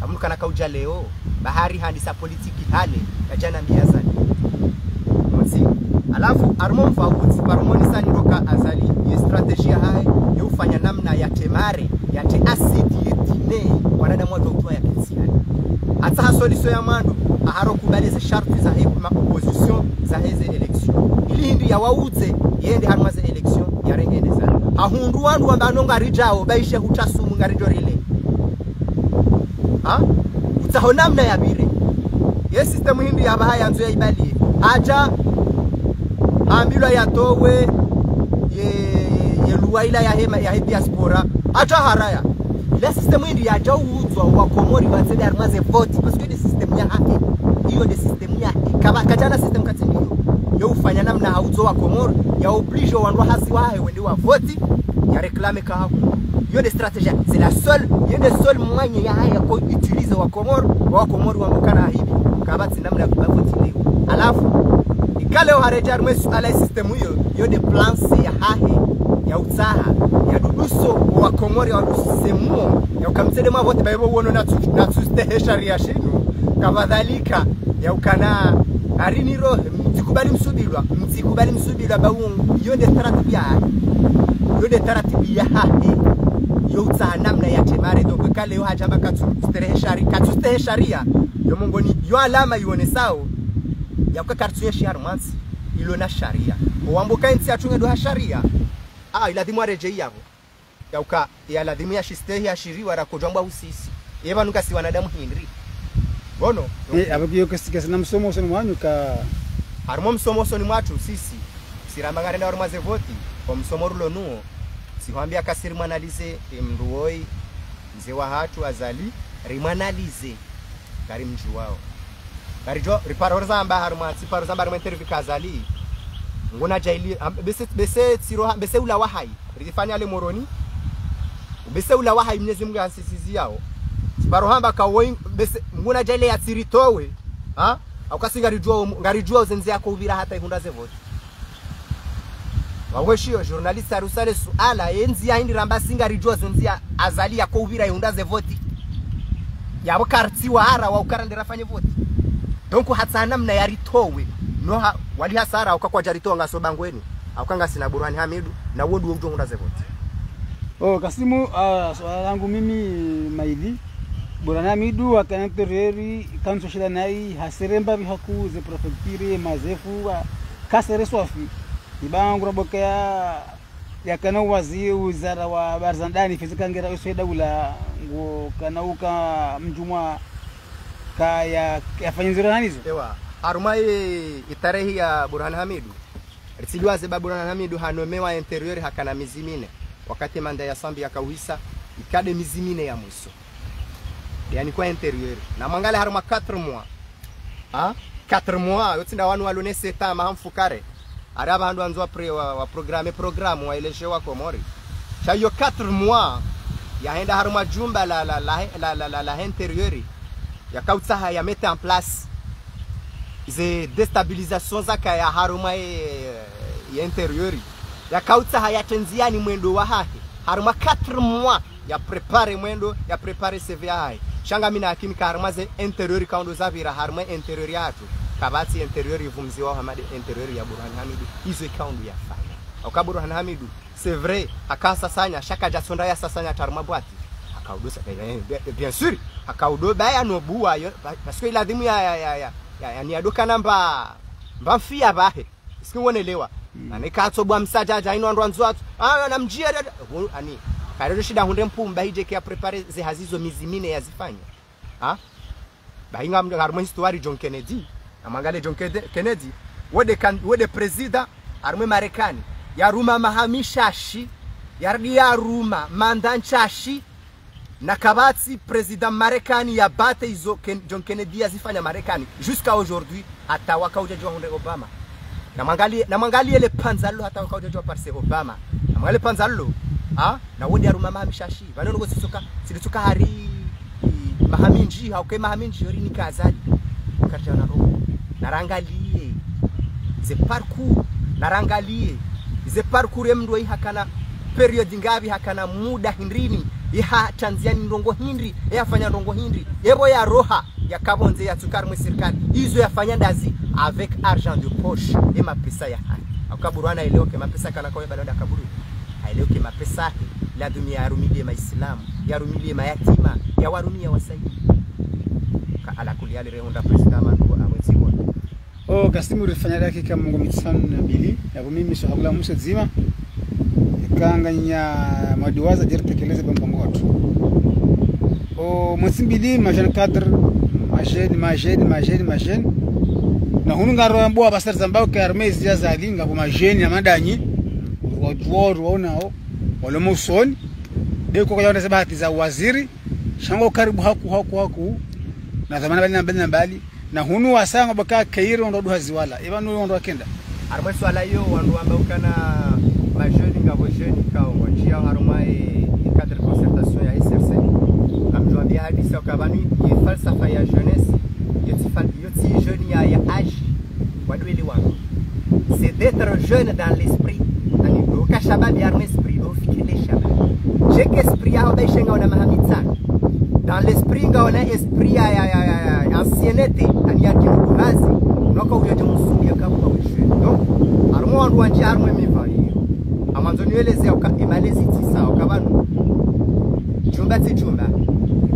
hapo mtu kana kauja leo bahari handisa politiki hale ya jana mbia azali. Mzi alafu armo mfauzi paromoni sani roka azali ye strategia hae ye ufanya namna ya temare ya acid yetine wanadamu watu utwa ya kinsiani hata hasoliso ya mando aharo kubalize sharti za hebu ma opposition za heze election. Ili hindi ya wawuze yende harma ze election ya rengende sana ahundu wandu ambano ngarijao baishe hutasumu rijo rile ha? Utaho namna ya bire. Ye system hindi ya bahaya nzo ya ibali. Aja ambilwa yatowe ye ye luwaila ya hema ya diaspora aja haraya. Le system hindi ya ja uuzwa wa komori wa tsede armaze vote parce que de system ya hake hiyo ni system ya hake kama kajana system katindio ya ufanya namna hauzo wa komori ya oblige wandu hasi wahe wende wa vote ya reklame ka hapo. Hiyo de strategie c'est la seule hiyo de seule mwanya ya haya ko utilize wa komori wa komori wa mkana hivi. Kabati namna ya kubavoti leo alafu ikaleo hareja rumwe ala system hiyo iyo nde plans ya hahe duduso wa komori wa dusemuo ya ukamtsede mwa vote baibo wono na tu na tustehe sharia shinu. Kavadhalika ya ukana harini rohe mtikubali msubilwa mtikubali msubilwa baungu yonde de taratibu ya yonde yo de taratibu ya hahe yo utsaha namna ya temare donc kale yo hajamba katustehe shari katustehe sharia yo mongoni yo alama yone sao yakuka kartu yeshi harmansi ilo na sharia. Owambuka nsi atunge do ha sharia. Ah iladhimu areje yabo yauka ya ladhimu ya shistehi ashiriwa rakojamba usisi. Yeba nuka si wanadamu hindri. Bono msomo usoni mwanyu ka harimo msomo usoni mwatu sisi. Siramba ngarenda warumaze voti kwa msomo rulo nuo. Sihwambia kasiri mwanalize mruoi mzee wa hatu azali rimwanalize kari mju wao. Karijo riparo zamba harma siparo zamba rimwe interview kazali. Ngona jaili bese bese tsiro bese ula wahai. Rifanya ale moroni bese ula wahai mnyezi Mungu ansisizi yao. Barohamba hamba ka nguna bese ngona jaili ya siritowe ha? Aukasinga rijua ngarijua uzenze yako ubira hata ihunda ze vote. Waweshio journalist arusale suala enzi ya hindi ramba singa rijua zenzi ya azali yako ubira ihunda ze vote. Yabo karti wa ara wa ukara ndirafanye vote. Donc hatsa namna yaritowe no ha, wali hasara ukakwa jarito ngaso bangweni aukanga sina burhani hamidu na wodu wodu mjongo ndaze vote Oh, Kasimu, uh, swala langu mimi maili. Burana midu akana interiori kanso shida nai haseremba bihaku ze prefecture mazefu kasere swafi. Ibangu rabokea yakana wazi wizara wa barzandani fizika ngera usweda ula ngo kanauka mjumwa ka ya yafanyizira nanizo ewa arumai itarehi ya burhan hamidu. Ritiliwaze ba burhan hamidu hanomewa interior hakana mizi mine wakati manda ya sambi yakauhisa ikade mizi mine ya mwiso yani kwa interior. Na mwangale haruma 4 mois. Ha? 4 mois. Yotsinda wanu walone seta mahamfukare ari abandu anzwa pre wa, wa programe programu wa ileshe wa komori cha hiyo 4 mois yaenda haruma jumba la la la la, la, la, la interiori yakautsaha yamete en place. Ze destabilisation zaka ya haruma ye, ya interiori yakautsaha yatenziani mwendo wa hahe haruma 4 mois ya prepare mwendo ya prepare CV ya hahe shanga mina akini ka haruma ze interiori kaundo zavira haruma interiori yatu. Kabati interiori ivumziwa hamadi interiori ya Burhan Hamidu. Izo kaundo ya fanya. Au Burhan Hamidu c'est vrai akasa sanya shaka jasonda ya sasanya taruma bwati. Akaudosa bien sûr akaudo baya no buwa yo parce que la dimu ya ya ya ya, ya, ya ni ya, namba mbamfia bahe. Ya, ya, ya, ya, bwa msajaja ino ndo anzwa ayo na mjia ani kare shida hunde mpumba hije kia prepare ze hazizo mizi mine yazifanya ha? Bahinga mdo harmo histoire John Kennedy. Amangale John Kede- Kennedy wode kan wode presida armwe Marekani. Yaruma mahamishashi yardi yaruma mandanchashi na kabati presida Marekani ya bate izo Ken, John Kennedy azifanya Marekani. Jusqu'à aujourd'hui hata wakaujajua hunde Obama na mwangalie na mwangalie ile panzalo hata wakaujajua parse Obama. Na mwangalie panzalo ha? Na wodi aruma mahamishashi vaneno ko sisuka silituka hari mahaminji hauke mahaminji yori nikazali karja na roho narangalie. Ze parcours narangalie. Ze parcours emndo hakana period ngavi hakana muda hindrini iha Tanzania ndongo hindri yafanya ndongo hindri. Yebo ya roha yakabonze ya tukari mwe serikali. Hizo yafanya ndazi avec argent de poche. Ema pesa ya hai. Akaburu ana elewa ke mapesa kana kwa bado akaburu. Aelewe ke mapesa yake la dunia yarumilie maislamu yarumilie mayatima yawarumia wasaidi. Ka- ala kuliali rehunda president amwezi amwetibona o Kasimu rifanya dakika mungu mitsanu na mbili. Yabo mimi sohabula musa zima ikanganya madiwaza kwa watu o mwezi mbili majani kadr majeni majeni majeni majeni. Na hunu mbua basari zambao kaya armezi ya zali ngabo majeni na madanyi. Wajuoru waonao wale usoni deko kwa yonde bahati za waziri. Shango karibu haku haku haku. Na zamana bali na bali na bali na hunu wasanga baka kairo ondo duhazi wala ibanu ondo akenda harumwe swala hiyo wandu ambao kana majeni ngabo jeni kao njia harumwe cadre concertation ya SRC amjwambia hadisi wakabani ye falsafa ya jeunesse. Yoti fal yoti jeune ya ya âge wadu ili wangu c'est d'être jeune dans l'esprit ani do ka shabab ya esprit do fikile shabab je que esprit yao baishenga ona mahamitsana dans l'esprit nga ona esprit ya ya ya, ya, ya ancienneté. Ani ya kimukazi noka uyote musumi ya kabu wa donc harimo wandu wanje harimo imiva hiyo amanzo niweleze uka imalezi tisa ukabanu chumba ti chumba.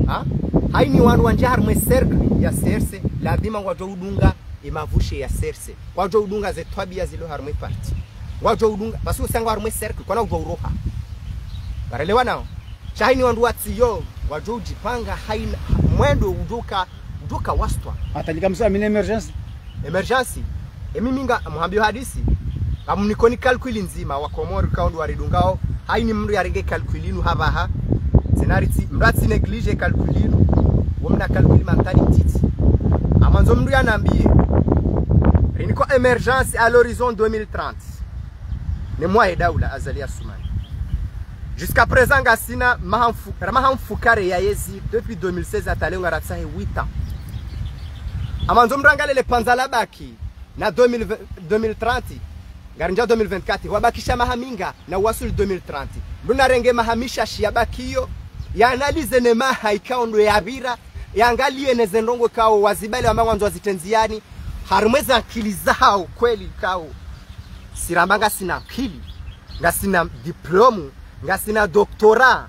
Ha? Haini wanu wanje harumwe serkli ya serse. Lazima udunga imavushe ya serse. Ngwato udunga ze twabia zilo harumwe parti ngwato udunga basi usanga harimo kwa kwana uva uroha. Barelewa nao? Chaini wandu ngwato ujipanga haina mwendo uduka uduka wastwa. Atalika msa mine emergency. Emergency? Emiminga muhambio hadisi amunikoni kalkwili nzima wakomori kaundu waridungao haini mndu yarenge kalkwilinu havaha senariti mratsi neglige kalkwilinu womna kalkwili mantani titi. Amanzo mndu yanambie riniko emergence à l'horizon 2030 ni mwaye daula azalia sumani jusqu'à présent ngasina mahamfu mahamfukare ya yezi depuis 2016 atalenga ratsahe 8 ans. Amanzo mrangalele panza labaki na 2020 2030 ngarinja 2024 wabakisha mahaminga na wasuli 2030 ndunarenge mahamisha shiabakiyo yaanalize ne maha ikaondo ya angalie ne ndongo kao wazibali ambao wanzo wazitenziani. Harumweza akili zao kweli kao sirambanga sina akili ngasina diplomu ngasina doktora.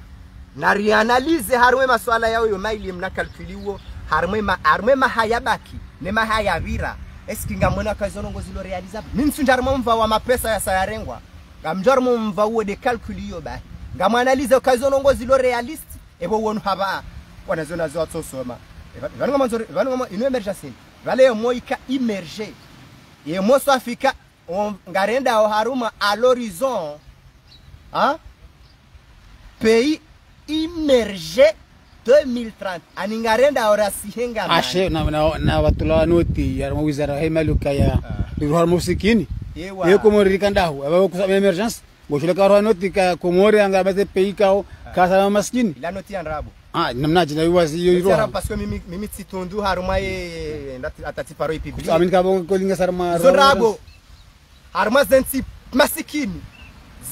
Na rianalize harumwe maswala yao yo maili mna kalkuliwo. Harumwe ma harumwe mahayabaki ne mahayavira eski ngamwena kazono zilo realiza. Minsunja harumwe mva wa mapesa ya sayarengwa. Ngamjarmo mva uwe de kalkuliyo ba. Ngamwanalize kazono zilo realist ebo wonu haba. Wanazona zo atsosoma vanu ngama nzori vanu ngama ino emergency. Vale yo moika immerger ye moso afika on- ngarenda ao haruma à l'horizon hein? pays immergé 2030 ani ngarenda orasihenga ashe na, na, na watula noti ya wizara ya maluka ya ruhar musikini yewa yeko komori kandahu aba kusama emergence goshule ka ruhar noti ka komore anga bate pei kao ka sama maskini ila noti ya ndrabo ah namna jina wazi yo ruhar parce que mimi mimi tsitundu haruma ye ndati- atati paro ipublique amin ka bon kolinga sarma zondrabo haruma zensi masikini.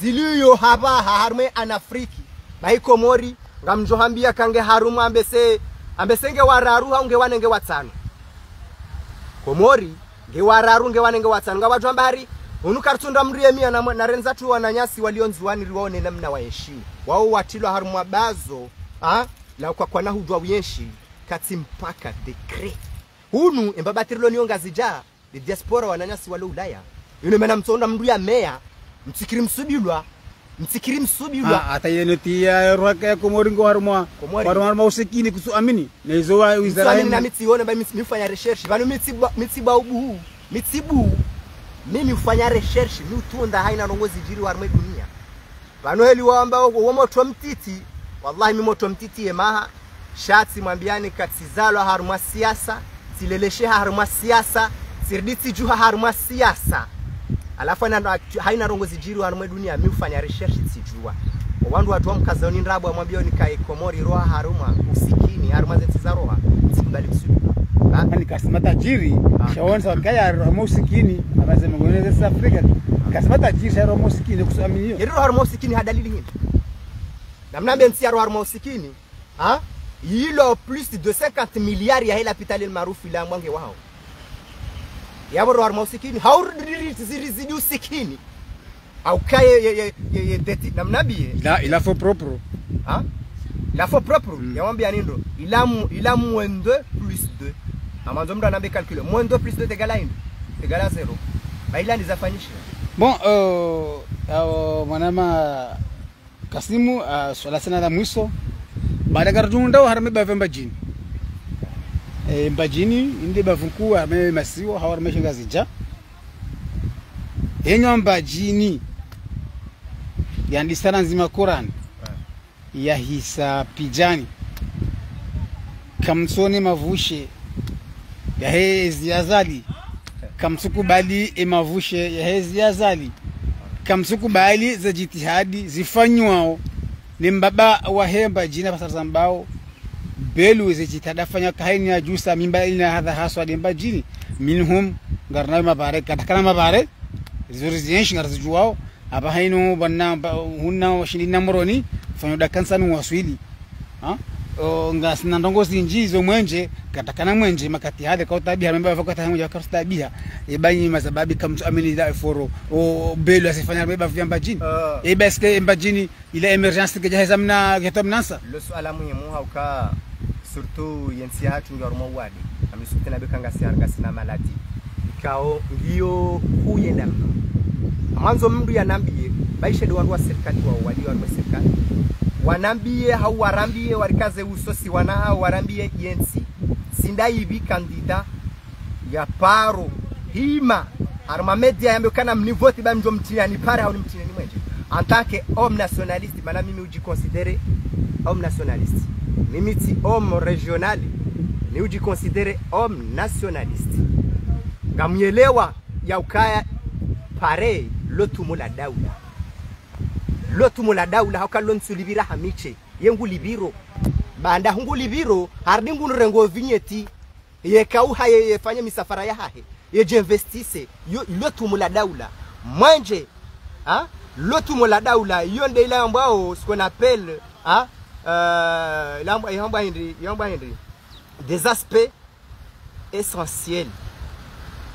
Ziliyo haba harume anafriki. Maikomori ngamjohambia kange haruma ambese ambese nge wararu ha nge wanenge watsano. Komori nge wararu nge wanenge watsano. Ngawatu ambari unu kartunda mrie mia na, na renza tu wananyasi walionzuani riwaone namna waeshi wao watilwa harumu bazo ha la kwa kwa nahudwa uyeshi kati mpaka dekre. Hunu embabatirilo niyo zija de diaspora wananyasi wale ulaya. Yule mena mtsonda mndu ya meya mtsikiri msubilwa mtsikiri msubi ah ata ye noti ya ruhar ka komori ngo harma Komori. harma usikini kusu amini. Na hizo wa wizara mimi na miti mitsione ba mifanya research. Vanu mitsiba mitsiba ubu mitsibu mimi ufanya research. Mi utunda haina rongozi jiri wa arme dunia. Vanu heli wamba wo moto mtiti. Wallahi mi moto mtiti emaha shati mwambiani katizalwa harumwa siasa. Tileleshe harumwa siasa. Sirditi juha harumwa siasa alafu haina haina rongozi jiri wa mwe dunia. Mi ufanya research tijua wandu watu wamkazoni ndrabo amwambia nikae komori roha haruma usikini haruma zetu za roha sikubali ni kasema tajiri shaona sawa kaya usikini musikini abaze mngone za Afrika kasema tajiri sha haruma usikini kusamini hiyo. Yeriro haruma usikini hadalili hini namnambe nsi roha haruma usikini ha? Yilo plus de 50 milliards ya hela pitali maarufu ila mwange wao yaboro mausikini usikini? Haurizidi usikini? Aukaye ye, ye, ye, deti namnabie ila ila fo propre ha? La faux propre mm. yawambia nindo ila mu- ila moins 2 plus 2 amanzo mndu anambe calcule moins 2 plus 2 tegala indi tegala 0 baila ndizafanyisha bon uh, uh, mwanama kasimu uh, swala sana la mwiso baada karjunda harame bave mbajini e, mbajini inde bavunku harame masiwo hawarame shinga zija yenyo mbajini. Yandisana nzima Quran. Yahisa pijani. Kamsoni mavushe. Yahe kamsuku kamsukubali emavushe yahe kamsuku kamsukubali za jitihadi zifanywao ni mbaba wahemba jina pasarza mbao belu zichitadafanya kahainia jusa mimba ilina hadha haswa dimba jini. Minhum garnayo mabare katakana mabare zurizienshi ngarzijwao abahainu banna hunna washininamoroni fanyodakansanuwaswili ha? O ngasina ndongo zinji zo mwenje katakana mwenje makati hade kautabiha memba vakata mwenje kautabiha ebanyi mazababi kamtu amini da foro o belo asifanya mbaya vyamba jini Uh. e baske mbajini ile emergence ke jaheza mna geto mnasa lo suala muhimu hauka surtout yensi hatu ngaruma wadi amisukutena bekanga siarga sina maladi. Ikao ngiyo huyenda na mwanzo mndu yanambie baishede wandu wa serikali wa wali wa serikali wanambie hau warambie warikaze uso si wanaha warambie yensi. Sindaivi kandida ya paro. Hima arma media yambe kana mnivoti ba mjo mtiniani pare au ni mtiniani mwenje. Antake om nationalist mana mimi ujiconsidere homme nationaliste mimi ti homme regional ni ujiconsidere homme nationaliste ngamyelewa ya ukaya pare lotumo la daula lotumo la daula hakalonsulibira hamiche yengu libiro. Banda hungu libiro hardi ngun rengo vinyeti. Yekau haye yefanye misafara ya hahe. Yejinvestise yo lotumo la. Daula mwanje ha lotumo la. Daula iyo nde ile ambao ce qu'on appelle ha euh l'amba yamba hindi yamba hindi des aspects essentiels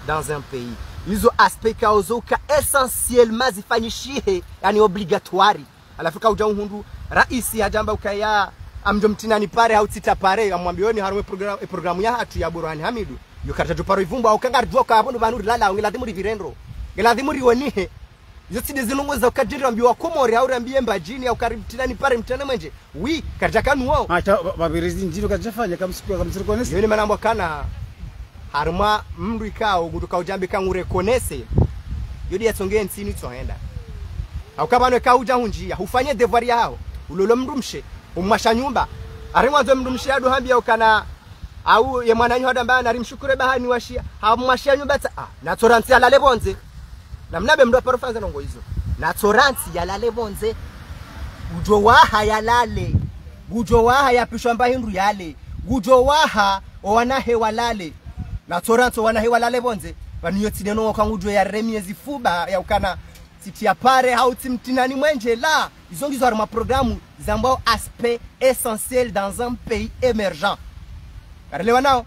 dans un pays hizo aspect kauzoka essentiellement zifanyishihe yani obligatoire alafu kauja uhundu raisi hajamba ukaya amjo mtinani pare au tita pare amwambioni harwe program e programu ya hatu ya Burhani Hamidu yo karta tu paro ivumba ukanga dvoka hapo banuri lala ngela dhimuri virendo ngela dhimuri wonihe yo tside zilungu za ukajiri ambiwa komori au rambie mbajini au ni pare mtana mwenje wi karta kanu wao acha babirizi njiro kachafanya kamsiku kamsirikonesi yoni manambo kana haruma mndu ikao gudu kaujambi kangure konese. Yodi yatsonge nsini tsoenda au kabano kauja hunjia hufanye devoir yao. Ulolo mndu mshe umwasha nyumba. Ari mwanzo mndu mshe adu hambia ukana au ye mwananyu hada mbaya baha bahani washia. Hamwashia nyumba tsa ah na toransi alale bonze. Na mnabe mndu aparofanza nongo hizo. Toransi yalale bonze. Ujo waha yalale gujo waha yapishwa mbahindu yale. Gujo waha owanahe walale na wana wanahe walale bonze vaniyo nowoka wakangujwe ya remiezi fuba ya ukana titia pare au timtinani mwenje. La izo ngizo ari maprogramu zambao aspect essentiel dans un pays émergent. Karelewa nao?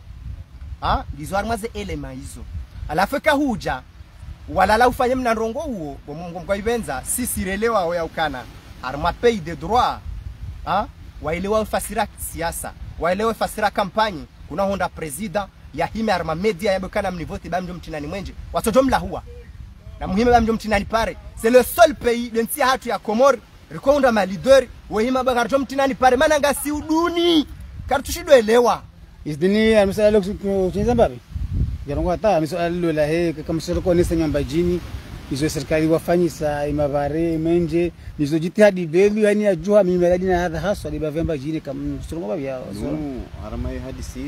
Ha? Ngizo ari mwaze elema izo alafu kahuja walala ufanye mnarongo uwo bomongomkwa ibenza sisirelewa ya ukana. Ari mapei de droit. Waelewa fasira siasa waelewa kampanyi kuna honda ya hime arma media yabekana mnivoti bamjo mtinani mwenje watoto mlahua na muhime bamjo mtinani pare c'est le seul pays lensi hatu ya Komor rikonda ma leader wehima bagarjo mtinani pare mana ngasi uduni kartushidwe elewa izdini amisala kuchinza mbabe jarongo hata amisala lola he kamsirikonesi nyamba jini izo serikali wafanyisa imavare menje nizo jitihadi belu yani ajua mimeradi na hadha haswa libavemba jini kamsirongo babi ya so nu haramai hadisi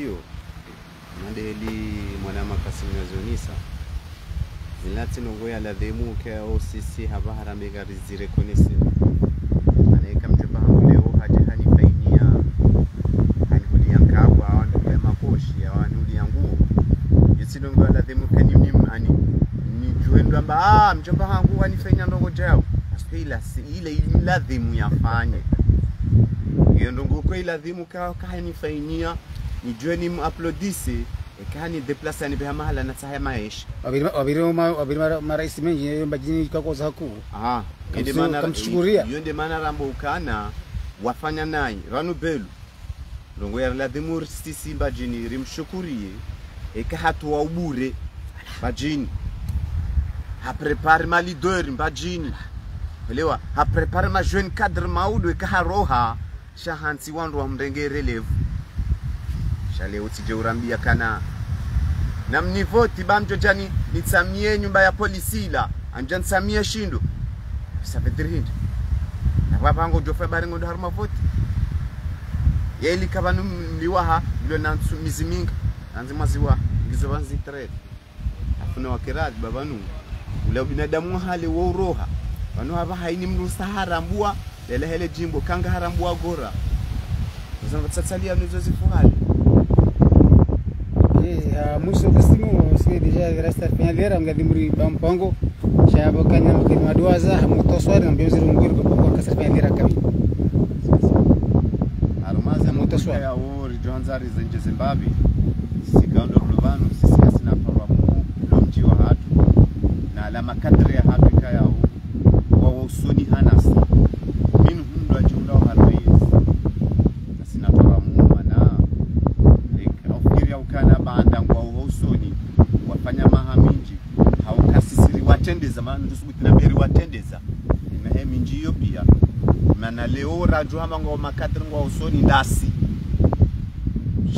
hiyo mandeli mwanama kasimnazonisa zilatinongo ya ladhemu keo sisi hava haramega rizire konese anaeka mjomba hangu leo haje hanifainia hanihulia nkabwa awanulia makoshi awanulia nguo. Yisinongo ya ladhemu kanimnim ani nijuendwa mba ah mjomba hangu hanifainia ndongo jao. Ila ile iladhimu yafanye. Iyo ndongo ko iladhimu ka kahanifainia nijue ni aplodise ekani deplasa ni beha mahala na tsaya maisha wabiri wabiri maraisi wabiri marais menji yomba jini kakoza haku aha ndi mana kamshukuria. iyo ende mana rambo ukana wafanya naye ranu belu. Ndongo ya ladhimur sisi mbajini rimshukurie eka hatu wa ubure mbajini haprepare ma leader mbajini elewa haprepare ma jeune cadre maudu eka haroha shahansi wandu wa mrengere levu shale utije urambia kana. Na mnivoti bamjo jani nitsamie nyumba ya polisi la anja nitsamie shindo savedirhindi na vapango jofa bari ndo haruma voti yaili kavanu mliwaha mlio na mizi minga nanzi maziwa ngizo vanzi tret afuna wakiradi babanu ula binadamu hali wa uroha. Vanu hava haini mrusa harambua lele hele jimbo kanga harambua gora. Zanvatsasalia nizo zifuhali. Eh, mwisho kasimu sie deja resta finalera ngadimuri bampango shaba kanya mkini madwaza hamutoswari ngambio ngur ko ko kasar finalera kabi arumaze Mutaswa. ya wori rijohanzari zenje zimbabwe sikaundo mluvano sisi hasina parwa mu lomji wa hatu na alama kadri ya hatu ikayawo wawo usoni hanasi minu hundu ajiulao harwezi nasina parwa mkuu mana aufikiria ukana banda ngwa uho usoni wafanya maha minji haukasisiri watendeza maana ndusubutina beri watendeza imehe minji hiyo pia. Mana leo raju hama ngo makadri ngwa usoni ndasi.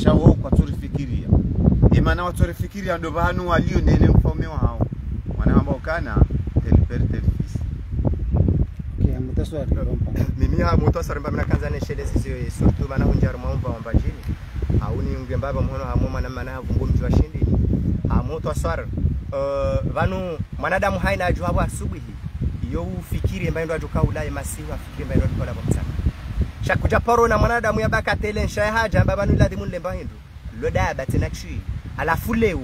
Shawo kwa turifikiria imana waturifikiria ndo vanu walio nene mfaume wao. Mwana hamba ukana teliperi telifisi. Mimi ha muto saramba mina kanza ne shele yesu tu mana hunjaru maumba wamba jini hauni ngi mbaba mhono hamu mana mana ha mjwa shindi ha muto swar uh, vanu mwanadamu haina ajuhabu asubuhi iyo ufikiri mbayo ndo atoka ulaya masiwa fikiri mbayo ndo kola bomsaka shakuja poro na mwanadamu yabaka tele nsha haja mbaba nu ladhimu lemba hindu loda batenakshi alafu leo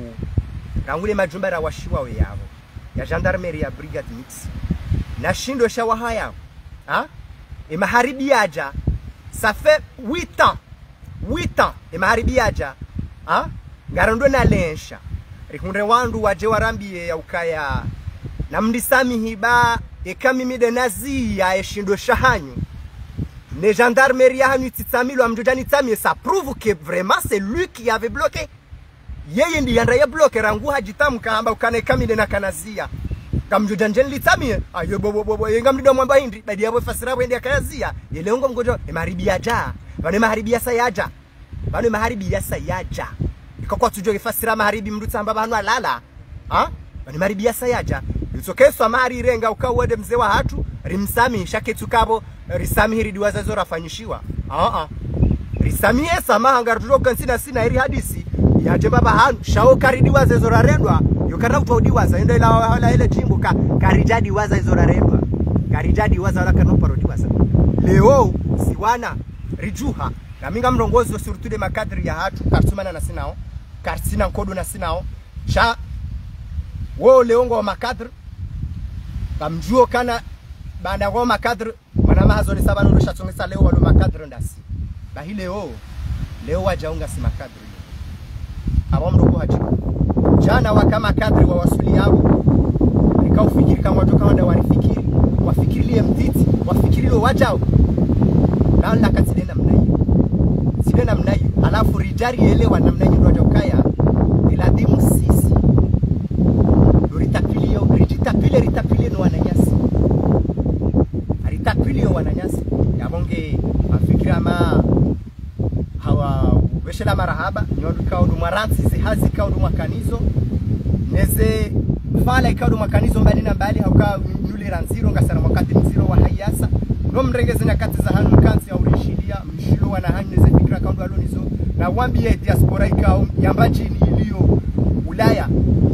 rangule majumba ra washiwa we yao. Ya gendarmerie ya brigade mix. Na shindo sha wahaya ha? Imaharibi aja ça fait 8 ans. 8 ans. Imaharibi aja ha? Ngarondo na lensha rikunde wandu waje warambiye ya ukaya. Na mndisamihi ba ekamimide ya eshindo shahanyu. Ne gendarmerie hanyu titsamilwa mjojani tsamie ça prouve que vraiment c'est lui qui avait bloqué. Yeye ndi yanda ya bloke rangu hajitam kamba ukane kamide na kanazia. Kamjuja njen litsamie ayo bobo bobo yenga mdido mwamba hindi badi yabo fasira bwendi akayazia yeleongo mgojo emaribia ja bane maharibia sayaja bane maharibia sayaja ikakwa tujue ifasira maharibi mruta ambaba hanu alala ha? Mani maribi ya sayaja litsokeso amari renga ukawede mzee wa hatu rimsami shaketu kabo risami hiri diwaza zo rafanyishiwa ah ah risamie samaha ngarutulo kansina sina iri hadisi yaje baba hanu shao karidiwa zezo rarendwa yokana utaudiwaza ndo ila wala ile jimbo ka karijadi waza hizo rarendwa karijadi waza wala kana parodiwaza leo siwana rijuha na minga mrongozi wa surtude makadri ya hatu Kartumana na sinao karsina nkodo na sinao. Sha. Wo leongo wa makadri kamjuo kana banda kwa makadr mazo ni sabano ndo shatsongesa leo walo makadr ndasi. Bahi leo leo wajaunga si makadr abo mdogo haji jana wakama kadri wa wasuli yao nikaufikiri kama watu kama ndio walifikiri wafikirie mtiti wafikirie wajao. Na la katile namna namna hiyo. Alafu rijari elewa namna hiyo ndio kaya iladimu sisi ritapilio rijitapile ritapile ni wananyasi. Aritapilio wananyasi. Yabonge afikiri ama hawa weshela marahaba nyodu kaudu maransi zihazi kaudu mwakanizo. Neze fala ikaudu mwakanizo mbali na mbali hauka nyule ranziro ngasana mwakati mziro wa hayasa no mrengeze nyakati za hanu kanzi au rishilia mshilo wana hanu neze fikira kaudu alonizo na wambie diaspora ikao yamba chini iliyo Ulaya.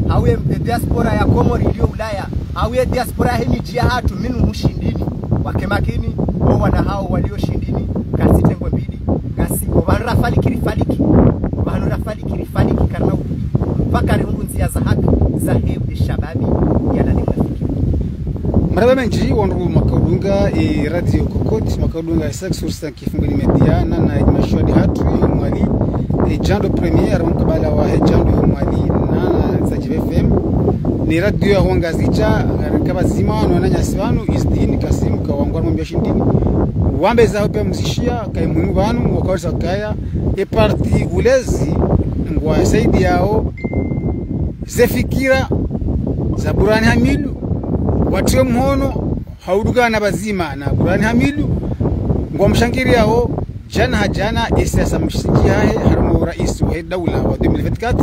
Awe diaspora ya Komori iliyo Ulaya. Awe diaspora ya miji ya hatu minu mushindini. Wakemakini wao wana hao walio shindini kasi tengwe mbili kasi wanu rafali kirifaliki. Wanu rafali kirifaliki karna ukuli mpaka rungu nzia za haki za hebu shababi yanani mrabe maraba menji wanru makadunga e radio kokot makadunga e 5 sur 5 kifumbini media nana e mashwadi hatu e mwali. E jando premier mkabala kabala wa jando e mwali nana za FM ni radio ya honga zicha kaba zima no nanya siwanu isdini kasimu ka wangwa mwambia shindini wambe za pe mzishia kai muhimu banu wakaweza kaya e parti ulezi ngwa saidi yao zefikira za Burani Hamidu. Mhono haudugana bazima na Burani Hamidu ngwa mshangiri yao jana hajana isiasa mshinji yahe harimo rais wa daula wa 2024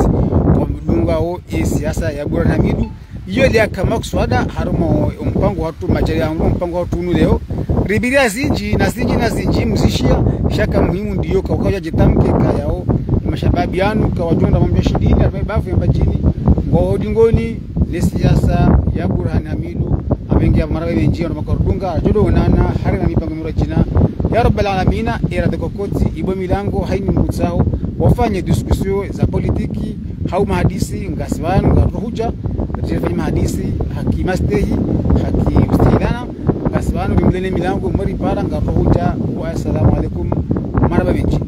kwa mdunga wao siasa ya Burani Hamidu iyo lia kama kuswada harimo mpango watu majari yangu mpango watu leo. Ribiria zinji na zinji na zinji mzishia shaka muhimu ndiyo kwa kwa jitamke kayao mashababi yanu kwa wajunda mambo shidini abafu ya mbajini. Ngwa hodingoni le siasa ya Burhan Hamidu abengia marabe benji na makorudunga jodo nana hari na mipango mura jina. Ya rabbal alamina era de kokoti ibo milango haini mkutao wafanye diskusio za politiki hau mahadisi ngasibanu ngaruhuja tafanya mahadisi haki mastehi haki ustahidana ngasibanu bimlene milango mari para ngaruhuja wa assalamu alaikum maraba benji